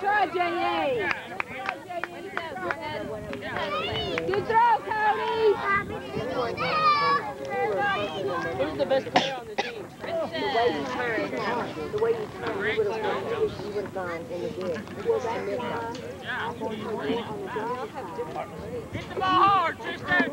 try, J.A. Good throw, Cody. Who's the best player on the team? The way you turned, the way you turned, you would have gone, you would have gone in the good. Hit the ball hard, Tristan!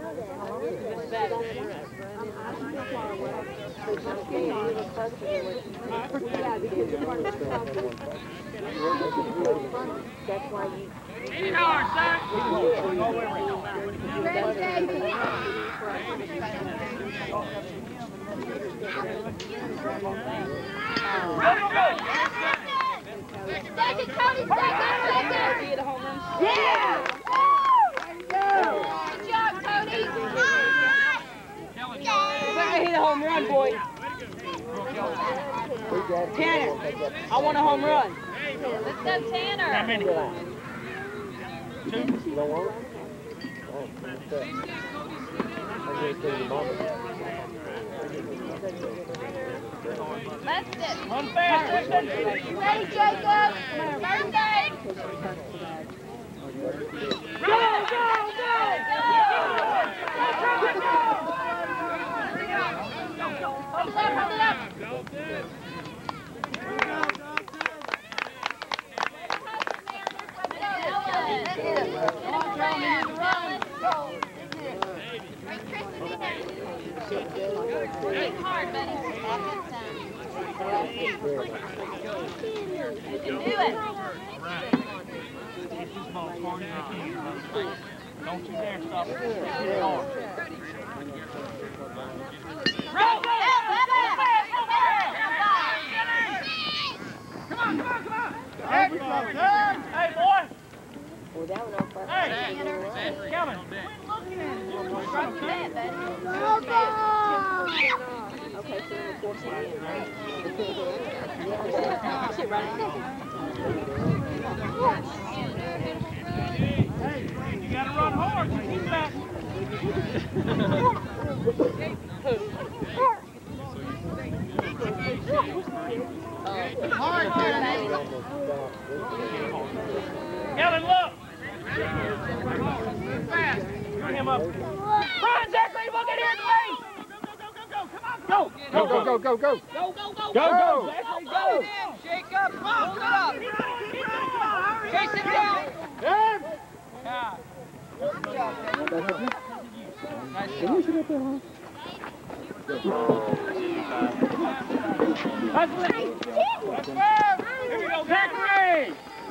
That's why you. Hit it hard, Second, Cody, second, second. Yeah! Good job, Cody. Hit a home run, boy. Tanner, I want a home run. Let's go, Tanner. How many? You don't want it? Oh, it. I'm going to tell your mama. Left it. Run fast, Tristan. Ready, Jacob? First aid. Go, go, go. Hold it up, hold it up. It. Hit this ball as hard Come on, come on, come on. Hey, boy. That. Hey. Okay, so we're forcing? You gotta run hard. Keep that. Kelvin, look. Fast. Bring him up. Run, Zachary. Look at here, Go. Go, go, go, go, go. Go, go, go. Go, go. Zachary, go. Shake up. Come on, come up. Chase him down. Hey! Yeah. That's me. That's five. Here we go,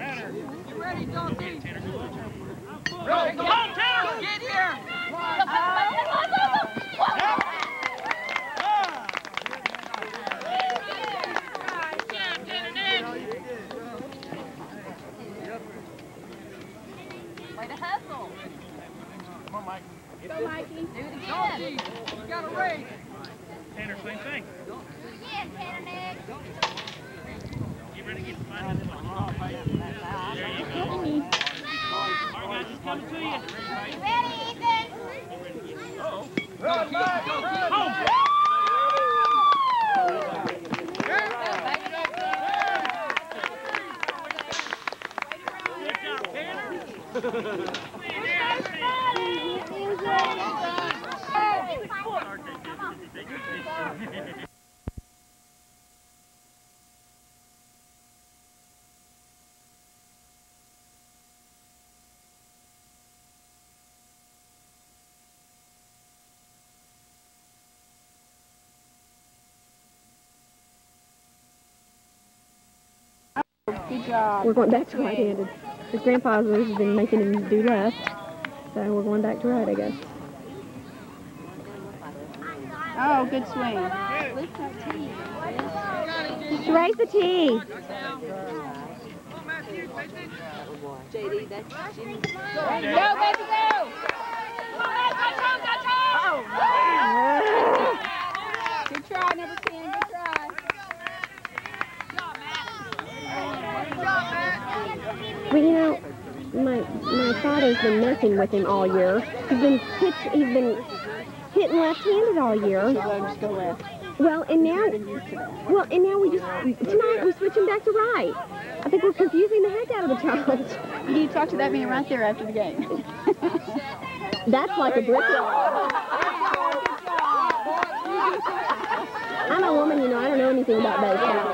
Donkey. Tanner, Tanner. Go, Mikey. Do it again. You got a race. Tanner, same thing. Yeah, Tanner. Get ready to get behind this one. There you go. All right, guys, it's coming to you. Ready, Ethan? Uh-oh. Go, keep, go, keep. Home. Good job, Tanner. Good job. We're going back to right-handed. His grandpa's has been making him do left, so we're going back to right, I guess. Oh, good swing. Just raise the tee. JD, that's Jimmy. Go, baby, go! Oh, good try, number 10. Good try. Well, you know, my my father's been messing with him all year. He's been pitch, he's been hitting left-handed all year. Well, and now, well, and now we just tonight we're switching back to right. I think we're confusing the heck out of the child. You need to talk to that man right there after the game. That's like a brick wall. I'm a woman, you know. I don't know anything about baseball.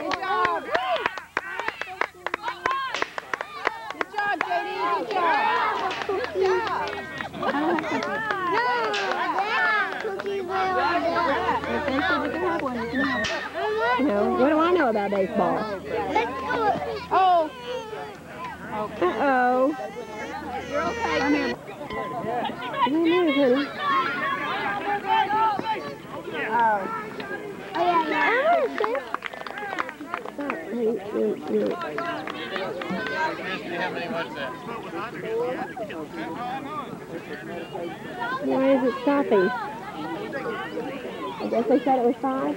Good job. Good job, JD. Good job. Good job. If they said you can have one, you can have one. You know, what do I baseball? Oh, Uh-oh. you're okay. Come here. Honey. Oh. Oh, you, you. Why is it stopping? I guess they said it was five.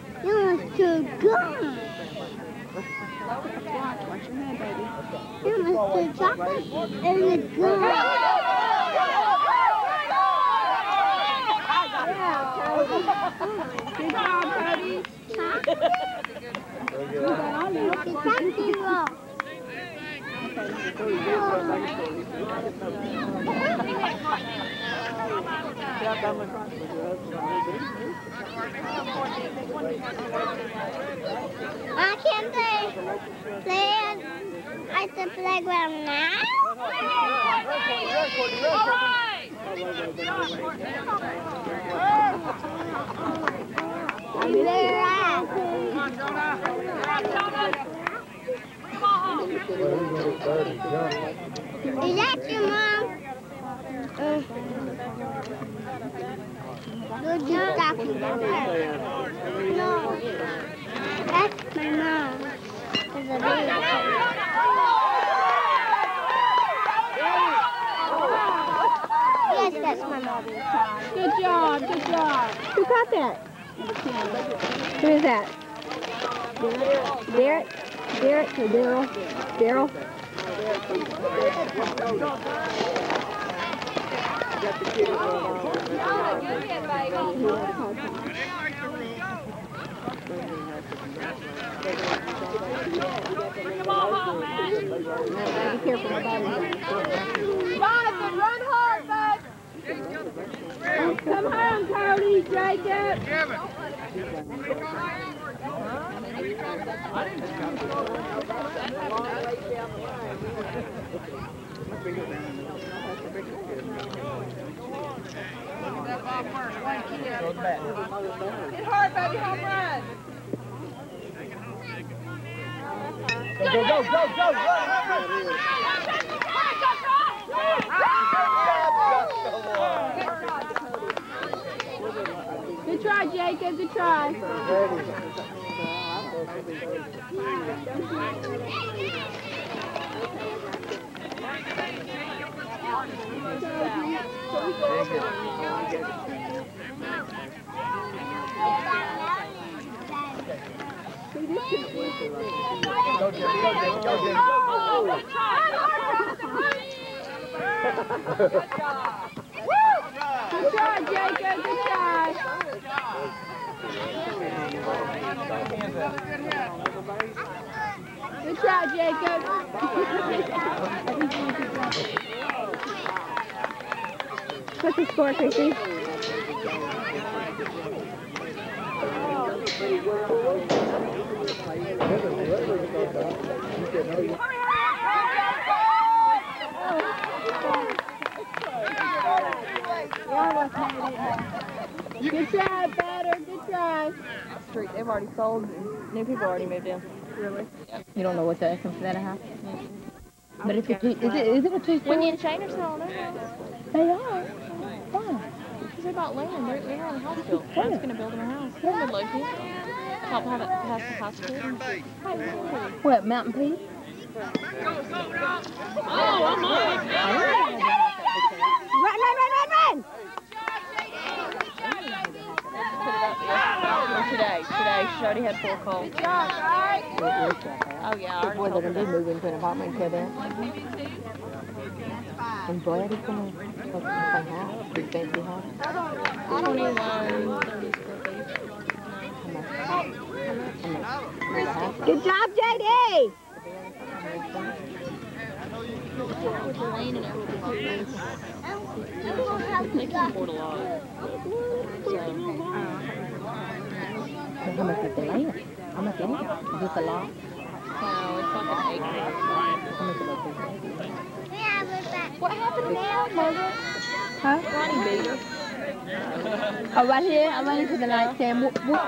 You must do gum. Watch your baby. You must do chocolate and the gum. Good job, Cody. All these. The taxi roll. I can play, at the playground now. Very happy. Is that your mom? Uh. No, that's my mom. There's a baby. Yes, that's my mom. Good job, good job. Who caught that? Who is that? Derek? Derek or Daryl? Daryl? Jonathan, run hard, bud. Come home, Cody, Jacob. Hit hard, baby, home run. Go, go, go, go, go! Good try, Jacob, good try. Go, Jimmy, go, Jimmy, go, Good Jacob, good. Good try, Jacob. What's the score, Chrissy? Good try, Butter. Good try. They've already sold. New people already moved in. Really? You don't know what they're asking for that house? But it's a two, is it, is it a two Wendy and Shane are selling their house. They are. Why? Because they bought land. They're, they're on a house build. Friend's going to build them a house. They're in Midlothian. Top have it the high school. What, Mountain Peak? Run, run, run, run, run! Put it up there. Or today. Today. She already had four calls. Oh, yeah. I already Boy, told they're gonna do move into an apartment and that. And Brad is gonna look at the house, big fancy house. 21, 30 square feet. How much? How much? The house? Good job, JD. With the lane and everything. They can afford a lot. So, But How much is the land? How much is it? Is this a lot? no, it's like an acre. How much is it? What happened now, Margaret? Huh? Ronnie beat her. Oh, right here. I ran into the nightstand. What, what?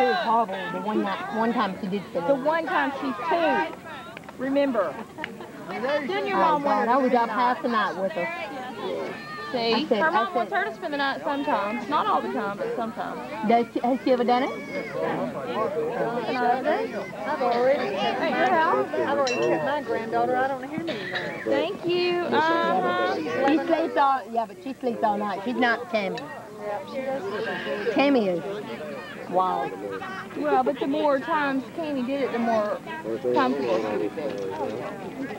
It was horrible. The one night, one time she did sit The one time she's two. Remember. Didn't your Oh, mom want God, I was up half the night with her. See, I said- her mom said- wants her to spend the night sometimes. Not all the time, but sometimes. Does she, has she ever done it? I've already, At your house? I've already took my granddaughter out on a hymn now. Thank you. Uh-huh. She sleeps all, yeah, but she sleeps all night. She's not Tammy. Tammy is wild. Well, but the more times Kenny did it, the more comfortable she would.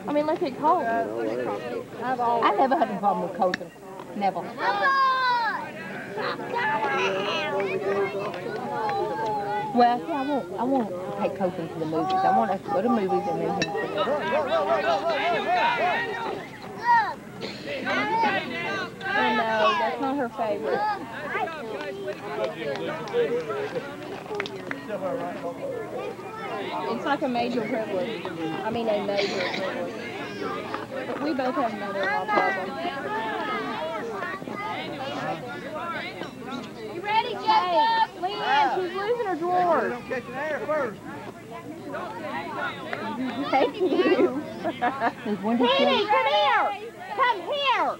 I mean, look at Cole. I've never had a problem with coaching. Never. Well, see, I won't, I won't take coaching to the movies. I want us to go to movies and then him to I know, that's not her favorite. It's like a major privilege. I mean, a major privilege. But we both have mother-in-law problems. You Hey, Leanne, she's losing her drawers. Thank you. There's one to Kenny, come here. Come here.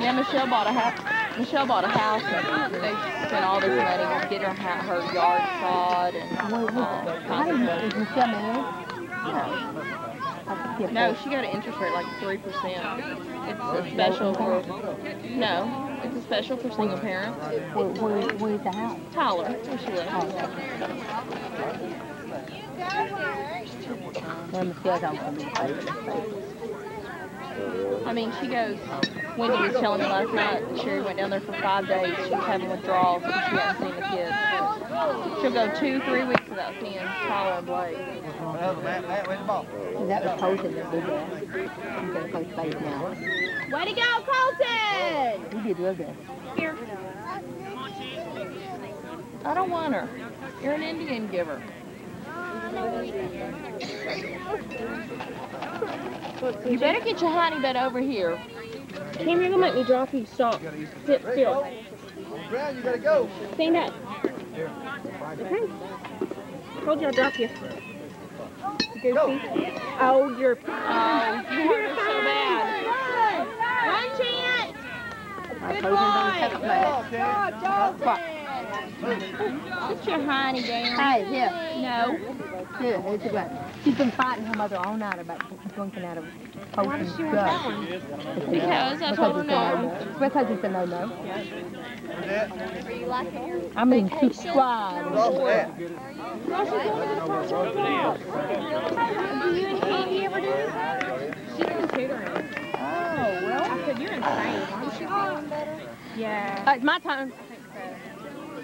Yeah, Michelle bought a house. Michelle bought a house and they spent all this money getting her her yard sod and all I kinds didn't of stuff. Is Michelle married? I could see a No, she got an interest rate like three percent. It's a special for no, it's a special for single parents. Where, where, where's the house? Tyler, where she lives. Well, Michelle's always gonna be the favorite. I mean, she goes. Wendy was telling me last night. Sherry went down there for five days. She was having withdrawals because she hadn't seen the kids. She'll go two, three weeks without seeing Tyler and Blake. So that was Colton that did that. He's gonna play space now. Way to go, Colton! He did real good. I don't want her. You're an Indian giver. Oh, You better get your honey bed over here. Cam, you're gonna make me drop you. Stop. Sit still. Brown, you gotta go. Stand up. Okay. Told you I'd drop you. Goofy. Oh, you're. Oh, you hurt her so bad. Run, Chance! My Colton's on the second Put your honey down. Hey, here. No. Here, here's the one. She's been fighting her mother all night about drinking out of Colton's gut. Because I told her no. Because it's a no-no. I mean, subscribe. Do you and Candy ever do? She's in tutoring. Oh, well. I said, you're insane. Is she feeling better? Yeah. Uh, my turn.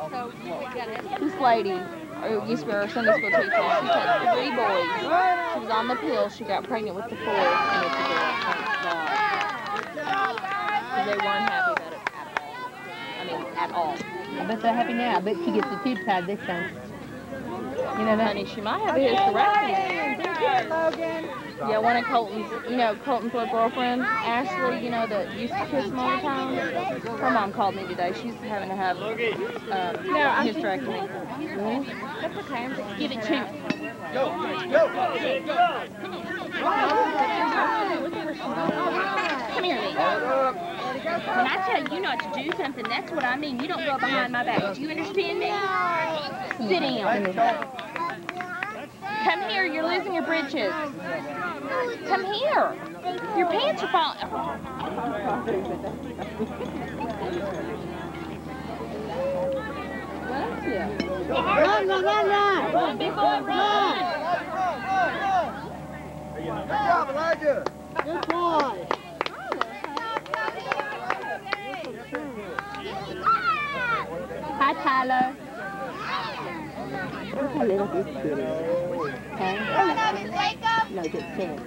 This lady, who used to be our Sunday school teacher, she had three boys. She was on the pill. She got pregnant with the fourth, and it's a girl. Thank God. They weren't happy about it at all. I mean, at all. I bet they're happy now. I bet she gets the tube tied this time. You know, honey, she might have a hysterectomy. Yeah, one of Colton's, you know, Colton's little girlfriend, Ashley, you know, that used to kiss him all the time. Her mom called me today. She's having to have um, hysterectomy. That's okay. I'm just give it to. Come here, Lee. When I tell you not to do something, that's what I mean. You don't go behind my back. Do you understand me? Sit down. Come here, you're losing your britches. Come here. Your pants are falling. Run, run, run, run! Run, big boy, run. Good job, Elijah. Good boy. Hi, Tyler. Look how little kid is. Okay? No, just say it.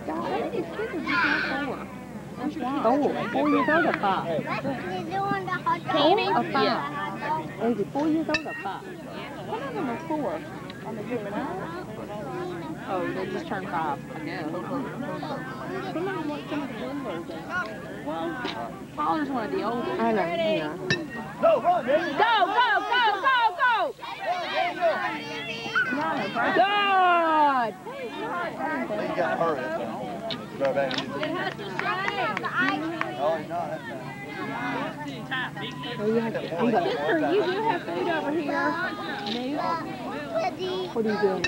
Oh, four years old or five? Tammy? Or five? Is he four years old or five? One of them are four. On the one. Oh, they just turned five. I guess. Some of them want some of the little Well, Fowler's one of the oldest. I know, I know. Go, run, there you Go, go, go, go, go! God! You got hurt. Go back. Oh, he's not. That's fine. Oh, you have to, I'm gonna, Sister, you do have food over here. what are you doing?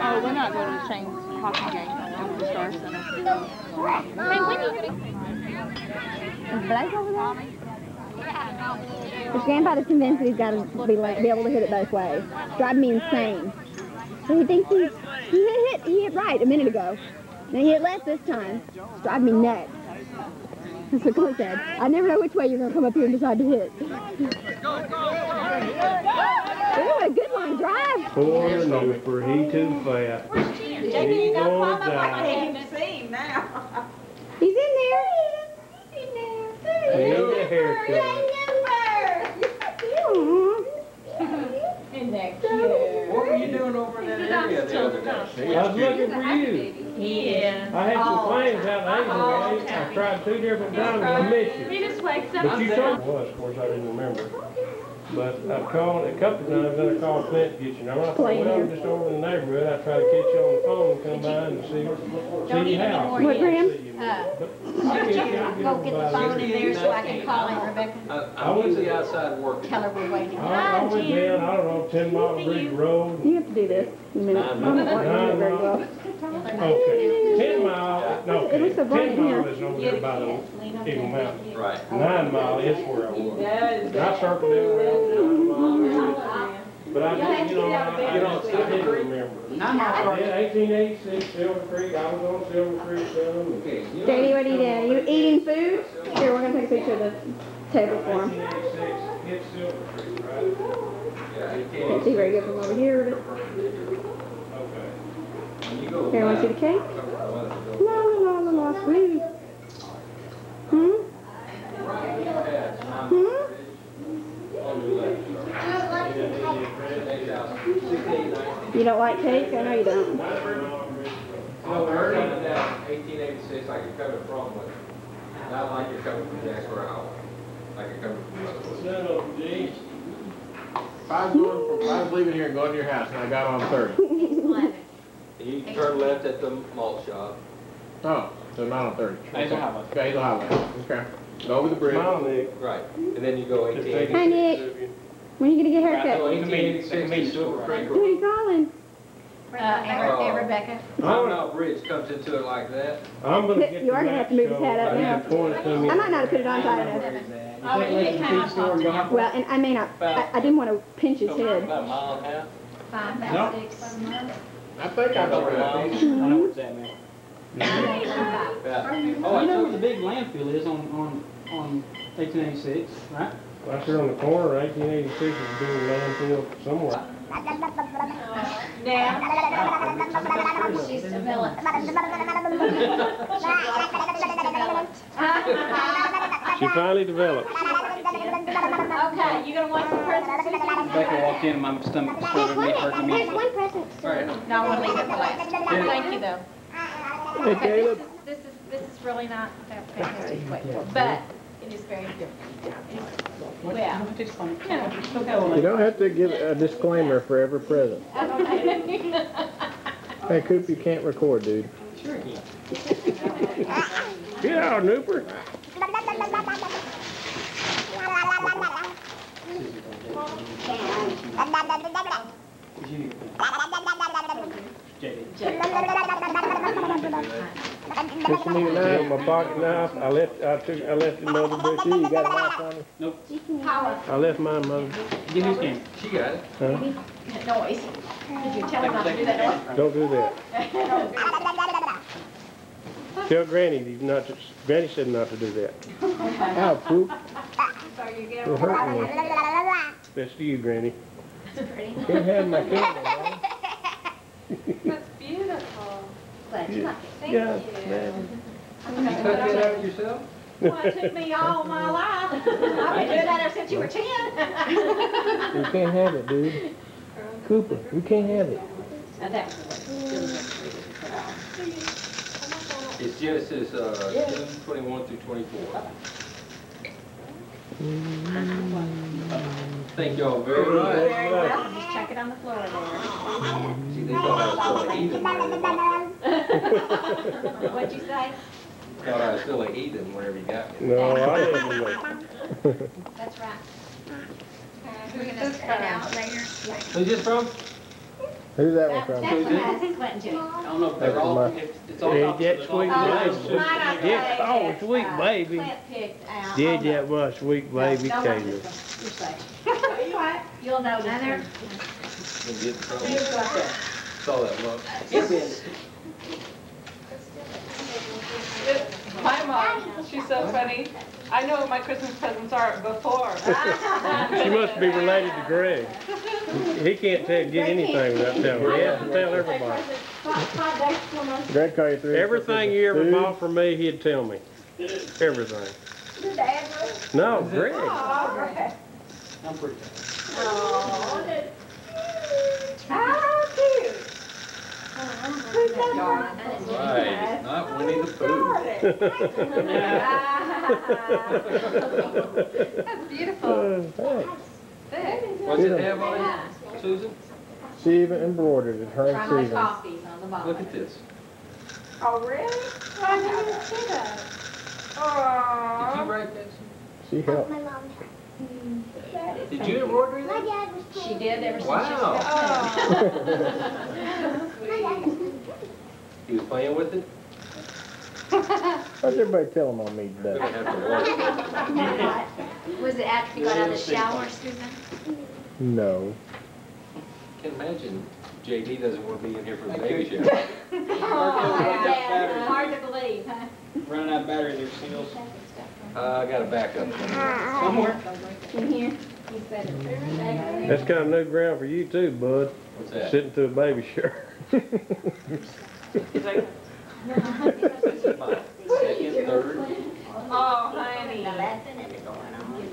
Oh, we're not going to the Shane's hockey game at the Star Center. Hey, Is Blake over there? His grandfather's convinced that he's got to be, like, be able to hit it both ways. Driving me insane. So he thinks he's, he hit, he hit right a minute ago. Then he hit left this time. It's driving me nuts. What Clint said. I never know which way you're going to come up here and decide to hit. Ooh, a good line drive. Poor Nooper, he too fat. He's gonna die. He's in there. He needs a haircut. What were you doing over in that area the other day? I was looking for you. Yeah. I had some plans out in Hazelway. I tried two different times and I missed you. He just wakes up. But you told me was, of course, I didn't remember. But I've called a couple of times, then I called Clint to get you. Now, when I thought, well, I'm just over in the neighborhood, I try to catch you on the phone and come by and see, see you how. What, Graham? Uh, see you more. But you'll get Go get the phone in there so I can call him, Rebecca. I- I'm usually outside working. Tell her we're waiting. I, I went down, I don't know, ten mile bridge road. You have to do this in a minute. I'm not watching it very well. Okay, ten mile, no, It looks so bright ten in mile is over there by the Eagle Mountain. Right. Nine mile is where I was. I circled it around nine miles. Mm-hmm. But I you know, I, I just- I didn't remember. Yeah, eighteen eighty-six, Silver Creek, I was on Silver Creek, some. Okay, you know- Daddy, what are you doing? You eating food? Here, we're gonna take a picture of the table for him. Eighteen eighty-six, hit Silver Creek, right? Yeah, Can't can't. see very good from over here, but Okay. When you go here, want to see the cake? La la la la la, sweet. Hmm? Hmm? You don't like cake? I know you don't. No, coming down eighteen eighty-six, like you're coming from, but not like you're coming from Jack Brown. Like you're coming from the other way. Son of a G. I was going from, I was leaving here and going to your house, and I got on thirty. You turn left at the malt shop. Oh, so not on thirty. Hazel Highway. Okay, Hazel Highway, okay. Go over the bridge. Smile, Nick. Right, and then you go Just eighteen Hi. Nick. When are you gonna get a So haircut? eighteen eighty-six Silver Creek Who are you calling? Uh, and and Rebecca. I don't know if Rich comes into it like that. I'm gonna get You are gonna have to move his hat up I now. need to point it to me. I might not have put it on tight enough. Oh, you can have some. Well, and I may not, I, I didn't want to pinch his head. About a mile and a half. Five, No. five, six. I think I know where that is. I know where it's at, man. Yeah. You know where the big landfill is on, on, on eighteen eighty-six, right? Right there on the corner, eighteen eighty-six is a big landfill somewhere. Now, she's developed. She finally developed. Okay, you gonna want some presents, Susan? Rebecca walked in, my stomach was hurting me, hurting me. There's one present. Right. No, I want to leave it for last. Thank you, though. Hey, Okay, Caleb. this is, this is, this is really not that fantastic to wait for, but it is very different. Well, You don't have to give a disclaimer for every present. Hey, Coop, you can't record, dude. Get out, Nooper. Just need a knife. my pocket knife, I left, I took, I left it mother, but you, got a knife on you? I left mine, mother. Give me his game. She got it. Huh? noise. Did you tell her not to do that noise? Don't do that. Tell Granny not, to- Granny said not to do that. Ow, Coop. You're hurting me. That's to you, Granny. Can't have my camera, That's beautiful. Glad you like it. Yeah, You cut that out yourself? Well, it took me all my life. I've been doing that ever since you were ten. You can't have it, dude. Cooper, you can't have it. Now that's It's Genesis, uh, two twenty-one through twenty-four. Thank y'all very much. Very well, just chuck it on the floor there. See, they thought I was still a heathen when they bought- What'd you say? thought I was still a heathen whenever you got me. No, I didn't. That's right. We're gonna cut out later. Who's this from? Who's that one That- from? That's what I went to. I don't know if they're all, my- if it's all. Hey, tops, that it's all sweet baby. Mine are Yeah, great. oh, sweet uh, baby. Clint picked out. Yeah, all the- that was sweet baby No, don't want Caleb. this one. You're safe. You'll know this one. Didn't get in. Saw that look. My mom, she's so funny. I know what my Christmas presents are before. She must be related to Greg. He can't tell, get anything without telling me. He has to tell everybody. Greg call you through. Everything you ever Dude. bought for me, he'd tell me. Everything. No, Greg. I'm pretty. Right, not Winnie the Pooh. That's beautiful. Uh, hey, What's it have on it, Susan? She even embroidered it, her and Primary Susan. copies on the bottom. Look at this. Oh, really? I didn't see that. Did you Aww. write that? She helped. Did you embroider that? dad was She did ever since she was Wow. Oh. He was playing with it? What's everybody telling on me We're today? gonna have to watch. Was it after you got out of the shower, Susan? No. Can't imagine JD doesn't want to be in here for the baby shower. Yeah, hard to believe, huh? Running out of battery there, Seals. Uh, I got a backup. Somewhere. In here? He said it. That's kind of new ground for you too, bud. What's that? Sitting through a baby shower. He's like, This is my second, third. oh, honey.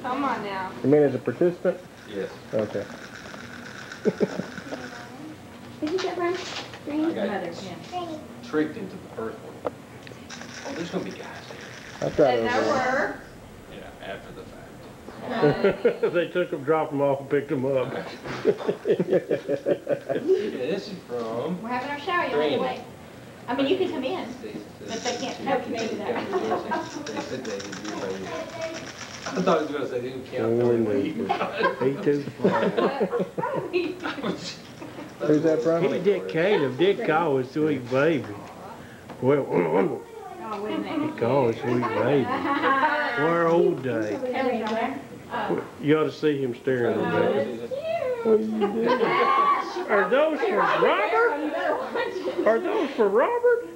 Come on now. You mean as a participant? Yes. Okay. Did you get one? I got Mother's, yeah. tricked into the first one. Oh, there's gonna be guys I tried And over there there. were. Yeah, after the fact. They took them, dropped them off and picked them up. Yeah, this is from. We're having our shower, you'll have to wait. I mean, you can come in, but they can't, no, can do. They said they didn't do it. I thought he was gonna say they didn't count. Till no. we leave. He too smart. I was- Who's that from? He did Caleb, did call his sweet baby. Well, he called his sweet baby. Where old Dave? You ought to see him staring at Rebecca. Are those for Robert? Are those for Robert?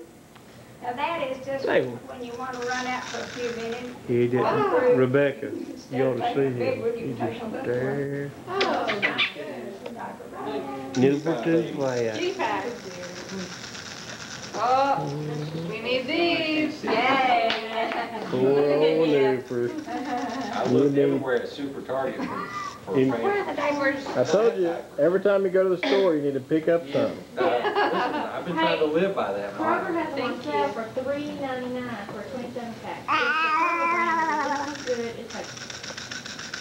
Now that is just They- when you want to run out for a few minutes. He didn't. Rebecca, you ought to see him. He just stared. Newport too flat. G-Pack. Oh, we need these. Yay. Poor old Newport. I looked everywhere at Super Target for, for In- Where are the diapers? I told you, every time you go to the store, you need to pick up some. Uh, listen, I've been trying to live by that. Kroger has them on sale for three ninety-nine for a twenty-seven pack. It's the It's good. It's like,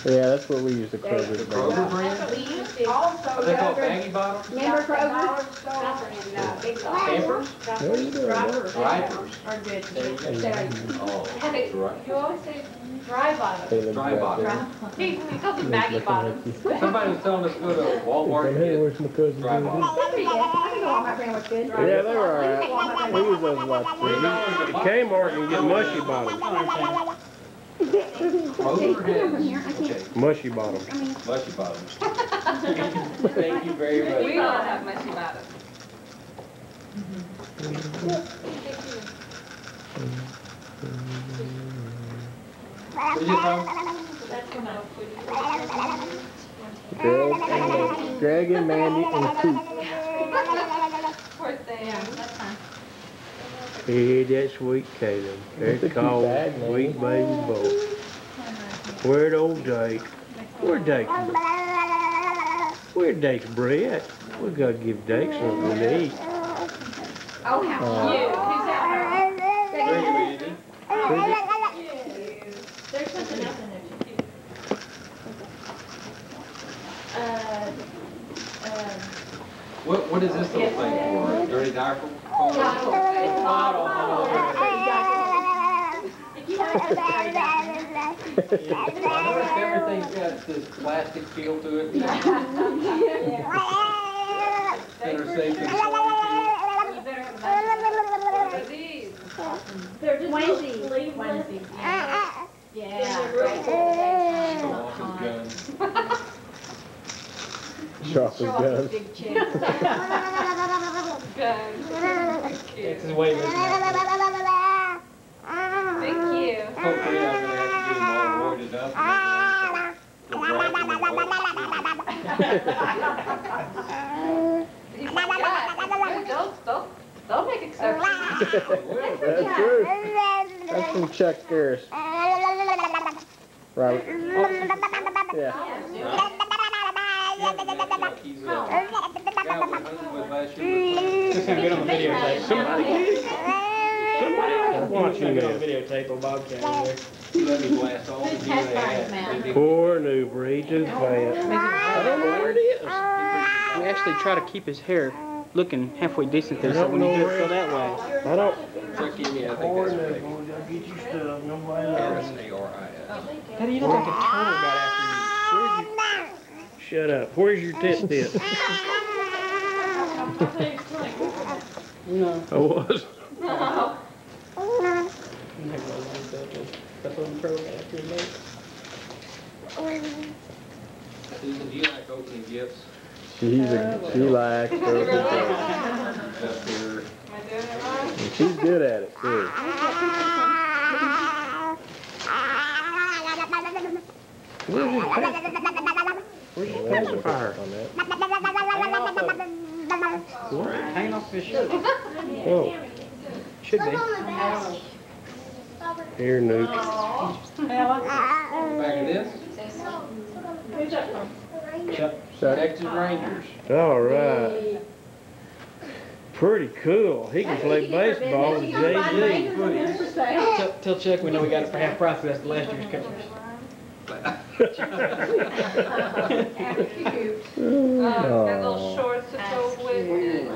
Yeah, that's what we use the Kroger. Brand. Kroger brand? that's what we used to. Also, Are they called Kroger- baggy bottoms? Remember Kroger? Dollar and, uh, Big Dollar. Pampers? What are you doing? Drypers Drypers? are good. There you go. Oh, right. You always say dry bottom. Caleb Dry got bottom. them. He, he calls them baggy bottoms. Somebody was telling us to go to Walmart here, and where's my cousin? Dry Judy? Oh, bottom. They're pretty good. I think Walmart brand was good. Yeah, they were alright. We use those a lot too. Kmart can get mushy bottoms. Okay, Mushy bottoms. mushy bottoms. Thank you very much. We all have mushy bottoms. Where's your mm-hmm. Phone? That's when I Greg, Greg and Mandy and Coop. Poor thing. That's fine. Hey, that sweet Caleb. That's Look called that, man. sweet baby boy. Where'd old Dake? Where'd Dake? Where'd Dake's bread? We gotta give Dake something to eat. Oh, how cute. Who's that? Where you, Andy? There's something else in there too. Uh, um, What, what is this little thing for? Dirty diaper? It's bottle. If you I noticed everything's got this plastic feel to it. Better safe than sorry. You better have a these. They're just Wednesdays. Wednesdays. Yeah. Yeah. Show off his guns. Sharp as guns. Big chest. This is way. Thank you. Hopefully I'm gonna have to get them all roided up. and go He's like, yeah, they'll, they'll, they'll make exceptions. That's true. That's from Chuck Harris. Robert. Oh. Yeah. Like watching Get on videotape on Bobcat over there. He let me blast all the Who's gear test they fires, had. man? Poor Newport, he too fat. I don't know where it is. We actually try to keep his hair looking halfway decent there, so when you do it, feel that way. I don't. Chuck I think Poor that's Newport. I'll get you stuff, nobody knows. How do you look like a turtle got after you? Where'd you? Shut up. Where's your tit tit? No. I was. That's what I'm turtle got after you, mate. Susan, do you like opening gifts? She's a, she likes her. That's her. And she's good at it too. Where's your pac- Where's your pacifier? On that. What? Hanging off his shirt. Oh, Should be. here, Nuke. Back of this, Chuck. Texas Rangers. All right. Pretty cool. He can play baseball with JD. Tell, tell Chuck we know we got it for half price. that's the last year's customers. Got little shorts to go with.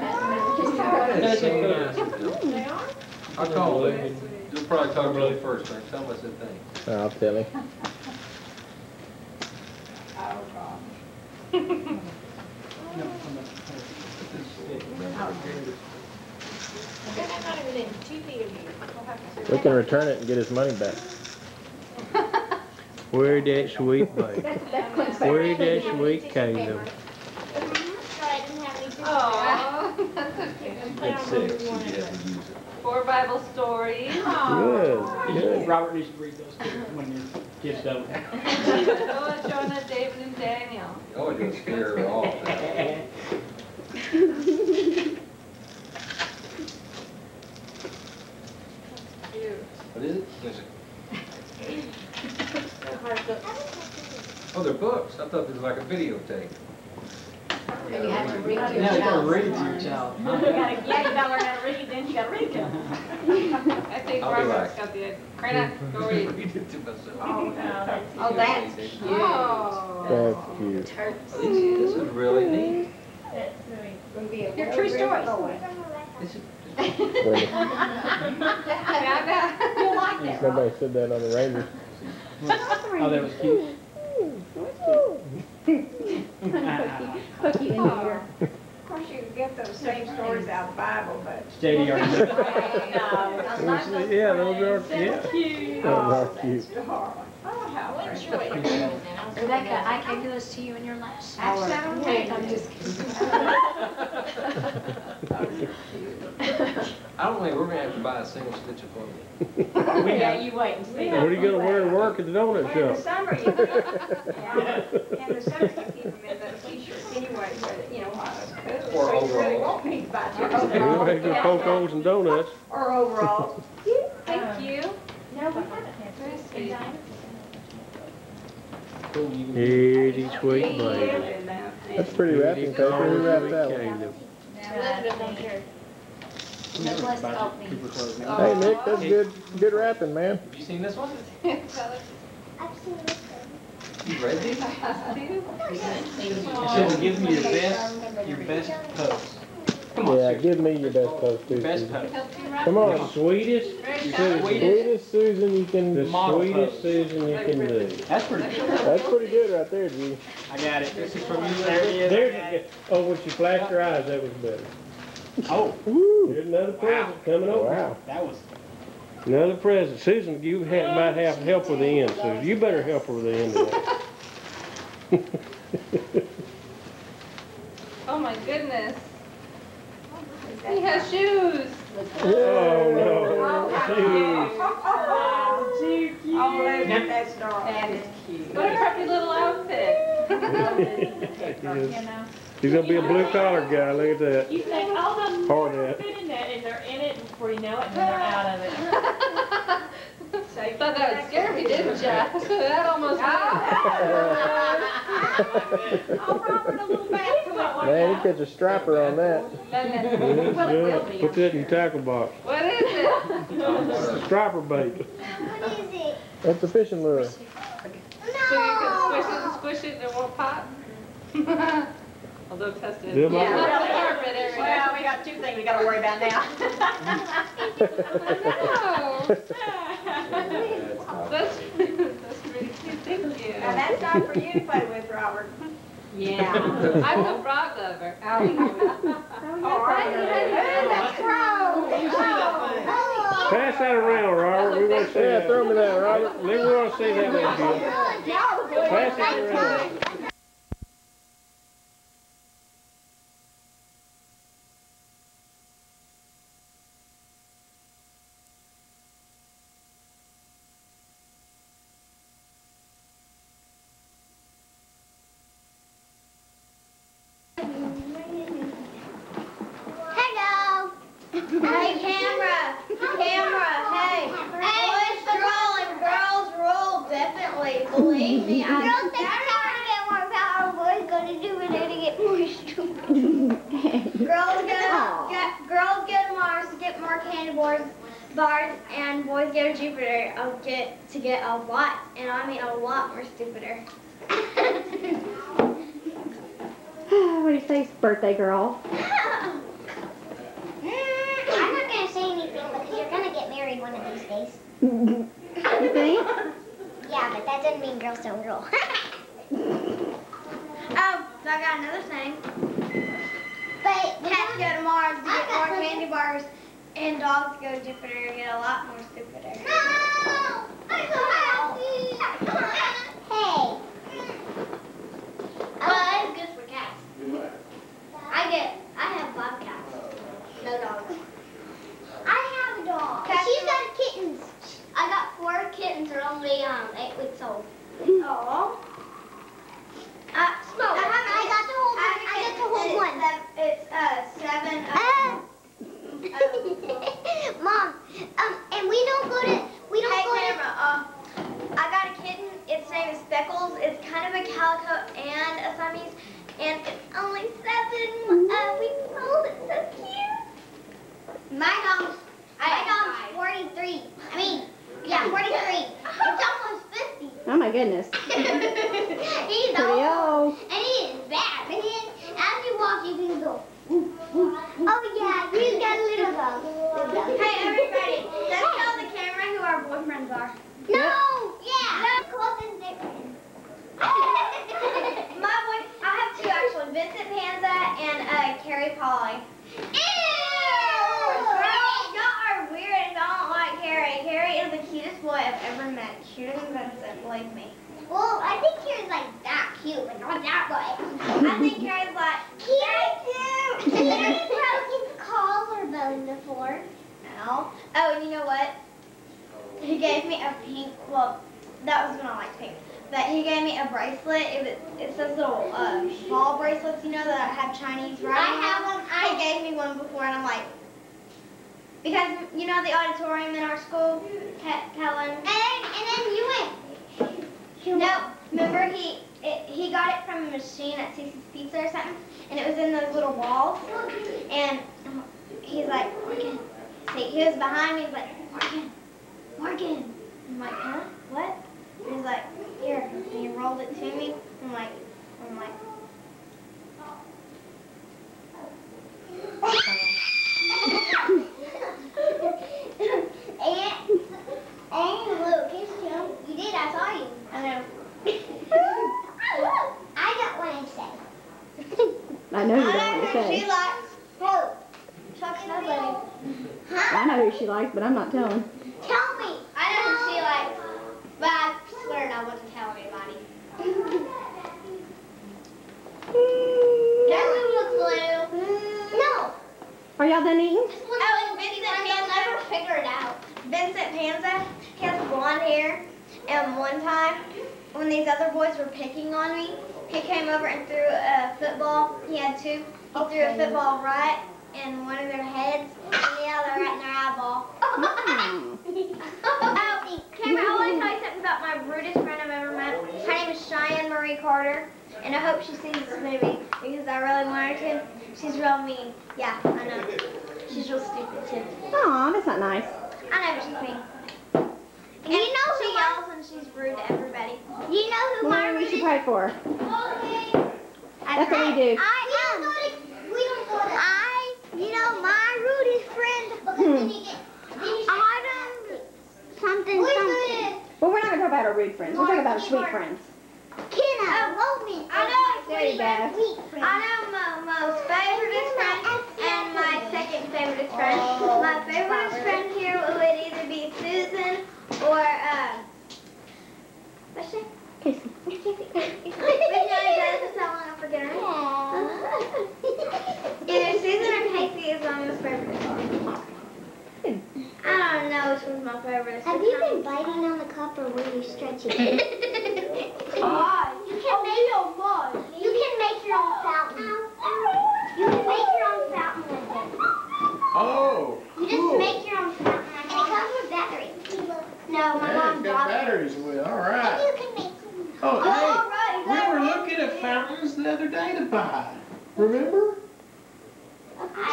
I'll call him. You'll probably talk him first, right? Tell him I said thanks. I'll tell. We can return it and get his money back. Where that sweet baby? Where that sweet Caleb? Oh, that's okay. It's six, you get to use it. Four Bible stories. Good, good. Robert needs to read those too when your kids don't. Noah, Jonah, David, and Daniel. Oh, it just scare her off. What is it? Is it? Oh, they're books. I thought it was like a videotape. You have to read to your Now you gotta child. read to your child. You gotta, yeah, you gotta learn how to read, then you gotta read to them. I think I'll be Robert's like- got the, Karina, go read. Read it to myself. Oh, no, that's. Oh, that's cute. Oh. That's cute. This is really neat. Your true stories. This is- Well, You'll like that, Rob. Nobody said that on the Rangers. Oh, that was cute. Hook you in here. Of course, you can get those same stories out of the Bible, but. JD already knows. Yeah, those are, yeah. Cute. Those are Oh, cute. That's horrible. Oh, how precious. Rebecca, I can do this to you in your last That's shower. not okay, I'm just kidding. I don't think we're gonna have to buy a single stitch of clothing. Yeah, you wait and see. What are you gonna wear to work at the donut In the shop? summer, you yeah, in the summer, you keep them in those t-shirts anyway, where, you know, what, Or so you really overalls. won't need to buy We t-shirts. make good Coke O's and donuts. Or overalls. Thank you. No, we haven't. Very sweet. Pretty sweet baby. That's pretty wrapping paper. Who wrapped that one? Elizabeth won't care. Nicholas helped me. Hey, Nick, that's good, good wrapping, man. Have you seen this one? You read these? Susan, give me your best, your best post. Come on, Yeah, Susan. give me your best post too, Best Susan. post. Come on, Sweetest, the sweetest. sweetest Susan you can, the Model sweetest pose. Susan you can do. That's pretty good. that's pretty good right there, G. I got it. This is from you. There it is. There's, oh, when she flashed her eyes, that was better. Oh, Here's another present coming over. Wow. that was. Another present. Susan, you had about half help with the end, Susan. You better help her with the end of that. Oh my goodness. He has shoes. Oh, no. Susan. Oh, too cute. Oh, look at that star. That is cute. What a preppy little outfit. He's gonna be a blue collar guy, look at that. You think all the Hard hat. fit in that and they're in it before you know it, and then they're out of it. Thought that would scare me, didn't ya? That almost. Man, you catch a striper on that. Mm-hmm. That's good. Put that in the tackle box. What is it? Striper bait. What is it? That's a fishing lure. No. So you can squish it and squish it and it won't pop? Although tested. it. Do it like Yeah. that. Not the carpet area. Well, we got two things we gotta worry about now. No. That's, that's pretty cute, thank you. Now, that's not for you to play with, Robert. Yeah. I'm oh, a frog lover. Oh, all right. That's Crow. Pass that around, Robert. We wanna see Yeah, that. throw me that, Robert. We wanna see that little. Pass it around. girl. I'm not going to say anything because you're going to get married one of these days. you think? Yeah, but that doesn't mean girls don't rule. oh, so I got another thing. But Cats go to Mars to get more candy bars, and dogs go to Jupiter to get a lot more stupider. No! I'm so happy! hey. But, dog. I have a dog. She's got kittens. I got four kittens. They're only um, eight weeks old. oh. she's rude to everybody. You know who Lauren, we should pray for. Okay. That's what we do. I am. I, you know, my Rudy's friend. Hmm. Autumn something something. But we're not going to talk about our rude friends. We're talking about our sweet friends. Kenna. Oh, love me. I know there you go. I know my most favorite is friend and my second favorite is friend. My favorite friend here would either be Susan or uh, I for dinner. Either Susan or Casey is my most favorite I don't know which one's my favorite. Have you been biting on the cup or were you stretching it? Why? You can make your. You can make your own fountain. You can make your own fountain with it. Oh. You just make your own fountain. And it comes with batteries. No, my yeah, mom brought batteries with. All right. You can make Oh, oh, hey, right, we were looking at fountains the other day to buy. Remember?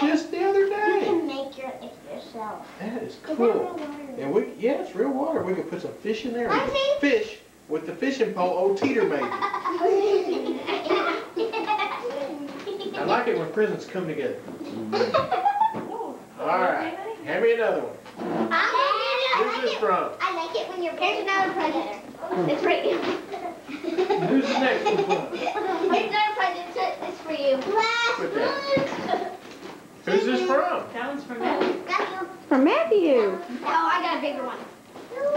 Just the other day. You can make your, it yourself. That is cool. And we, yeah, it's real water. We could put some fish in there. And fish with the fishing pole old Teeter made. I like it when presents come together. All right, hand me another one. Where's this from? I like it when you're Here's another predator. It's for you. Who's the next one from? Here's another predator. It's for you. Last one. Who's this from? That one's from Matthew. From Matthew. Oh, I got a bigger one.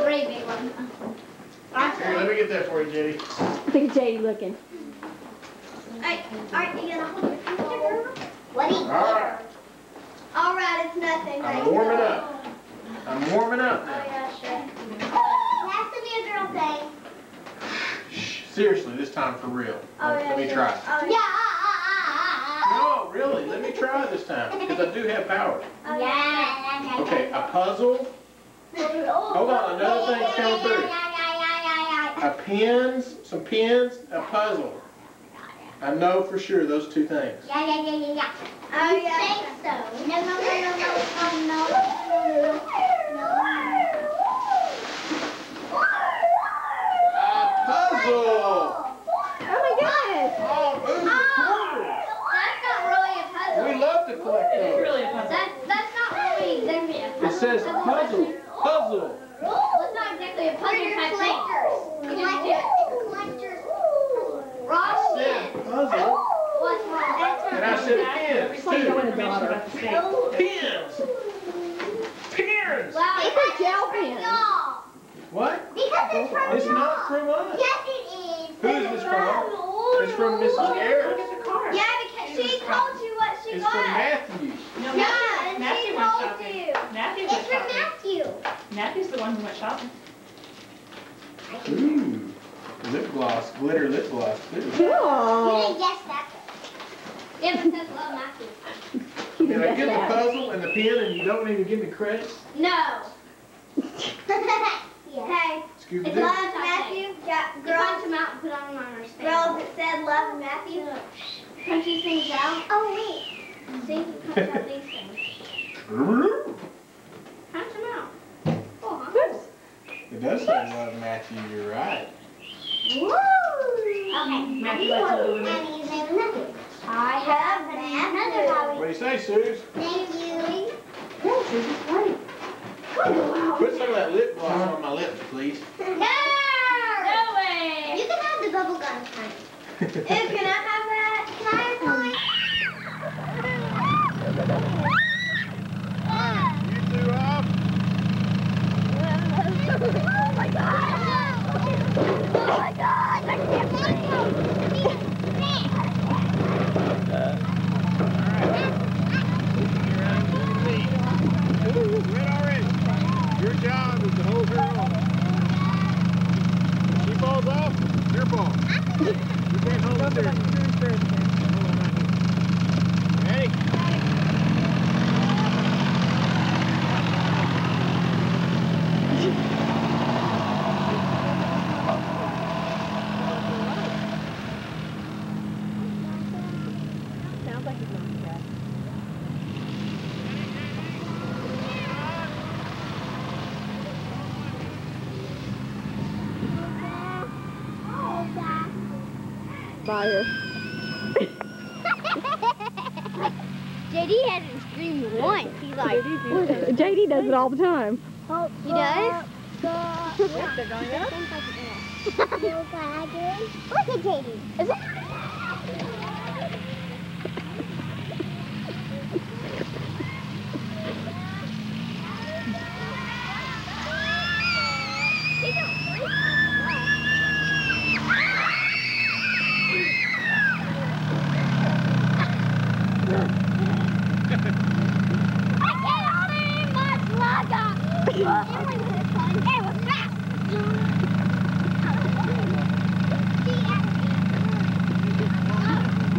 Three big ones. Here, let me get that for you, Jenny. Look at Jady looking. Alright, alright, you gonna hold your finger? What do you Alright. Alright, it's nothing. I'm warming up. I'm warming up Oh, now. yeah, sure. It has to be a girl thing. Shh, Seriously, this time for real. Oh, Let- yeah, Let me yeah. try. Oh, yeah. Ah, ah, ah, no, really, let me try this time, because I do have power. Oh, yeah. Okay, a puzzle, oh, hold on, another thing's coming through. A pins, some pins, a puzzle. I know for sure those two things. Yeah, yeah, yeah, yeah, yeah. Oh, think so? No, no, no, no, no, oh, no, no, A puzzle! Oh my goodness. Oh, those are cool. That's not really a puzzle. We love to collect It's those. really a puzzle. That's, that's not really exactly a puzzle. It says puzzle, puzzle. Well, it's not exactly a puzzle type thing. Collectors. Collectors. Wrong Said again. puzzle, What's wrong? And I said pins It's like going to too. mention about the state. Pins. Pins. Wow, These are gel pens. What? Because it's from It's not from us. Yes, it is. Who is this from? It's from Mrs. Harris. Oh, at the card. Yeah, because she told you what she It's got. from Matthew. No, Yeah, Matthew, and Matthew she went told shopping. you. Matthew It's went from shopping. Matthew. Matthew's the one who went shopping. Ooh, lip gloss, glitter lip gloss too. You didn't guess that. Yeah, says love Matthew. Did I get the puzzle and the pin and you don't even give me credit? No. Hey, Scooby Doo. love Matthew. Yeah, girls. Punch them out and put on on our stand. Girls, it said love Matthew. Punch these things out. Oh wait. See, punch out these things. Punch them out. Oh, huh? It does say love Matthew, you're right. Woo! Okay. Matthew likes to do it. And his name is Matthew. I have another hobby. What do you say, Suze? Thank you. Put some of that lip gloss on my lips, please. No! No way! You can have the bubble gum kind. Ew, can I have that? Can I have mine? You two off? Oh, oh my god! Oh my god! I can't Red already. Your job is to hold her on. If she falls off, your fault. You can't hold her. Ready? Sounds like his mom's dad. Fire. JD hasn't screamed once. He's like, JD does it all the time. he does? They're going up. Look at JD. Is it?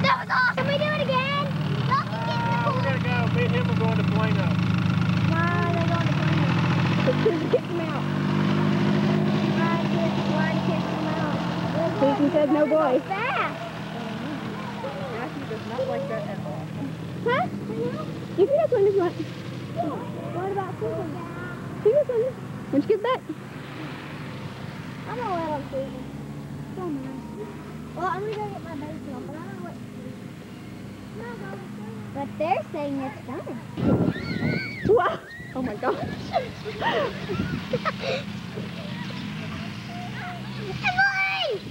That was awesome. Can we do it again? Y'all can get in the pool. We're gonna go. Me and him are going to Plano. Why are they going to Plano? The kids kicked him out. Why kids, why kids come out? Susan said no boy. Fast. Matthew does not like that at all. Huh? You can go swim if you want. What about Susan? You can go swim. Why don't you get back? I'm gonna let them Susan. Don't mind. Well, I'm gonna go get my base on, but I don't know what But they're saying it's done. Wow. Oh my gosh. Emily!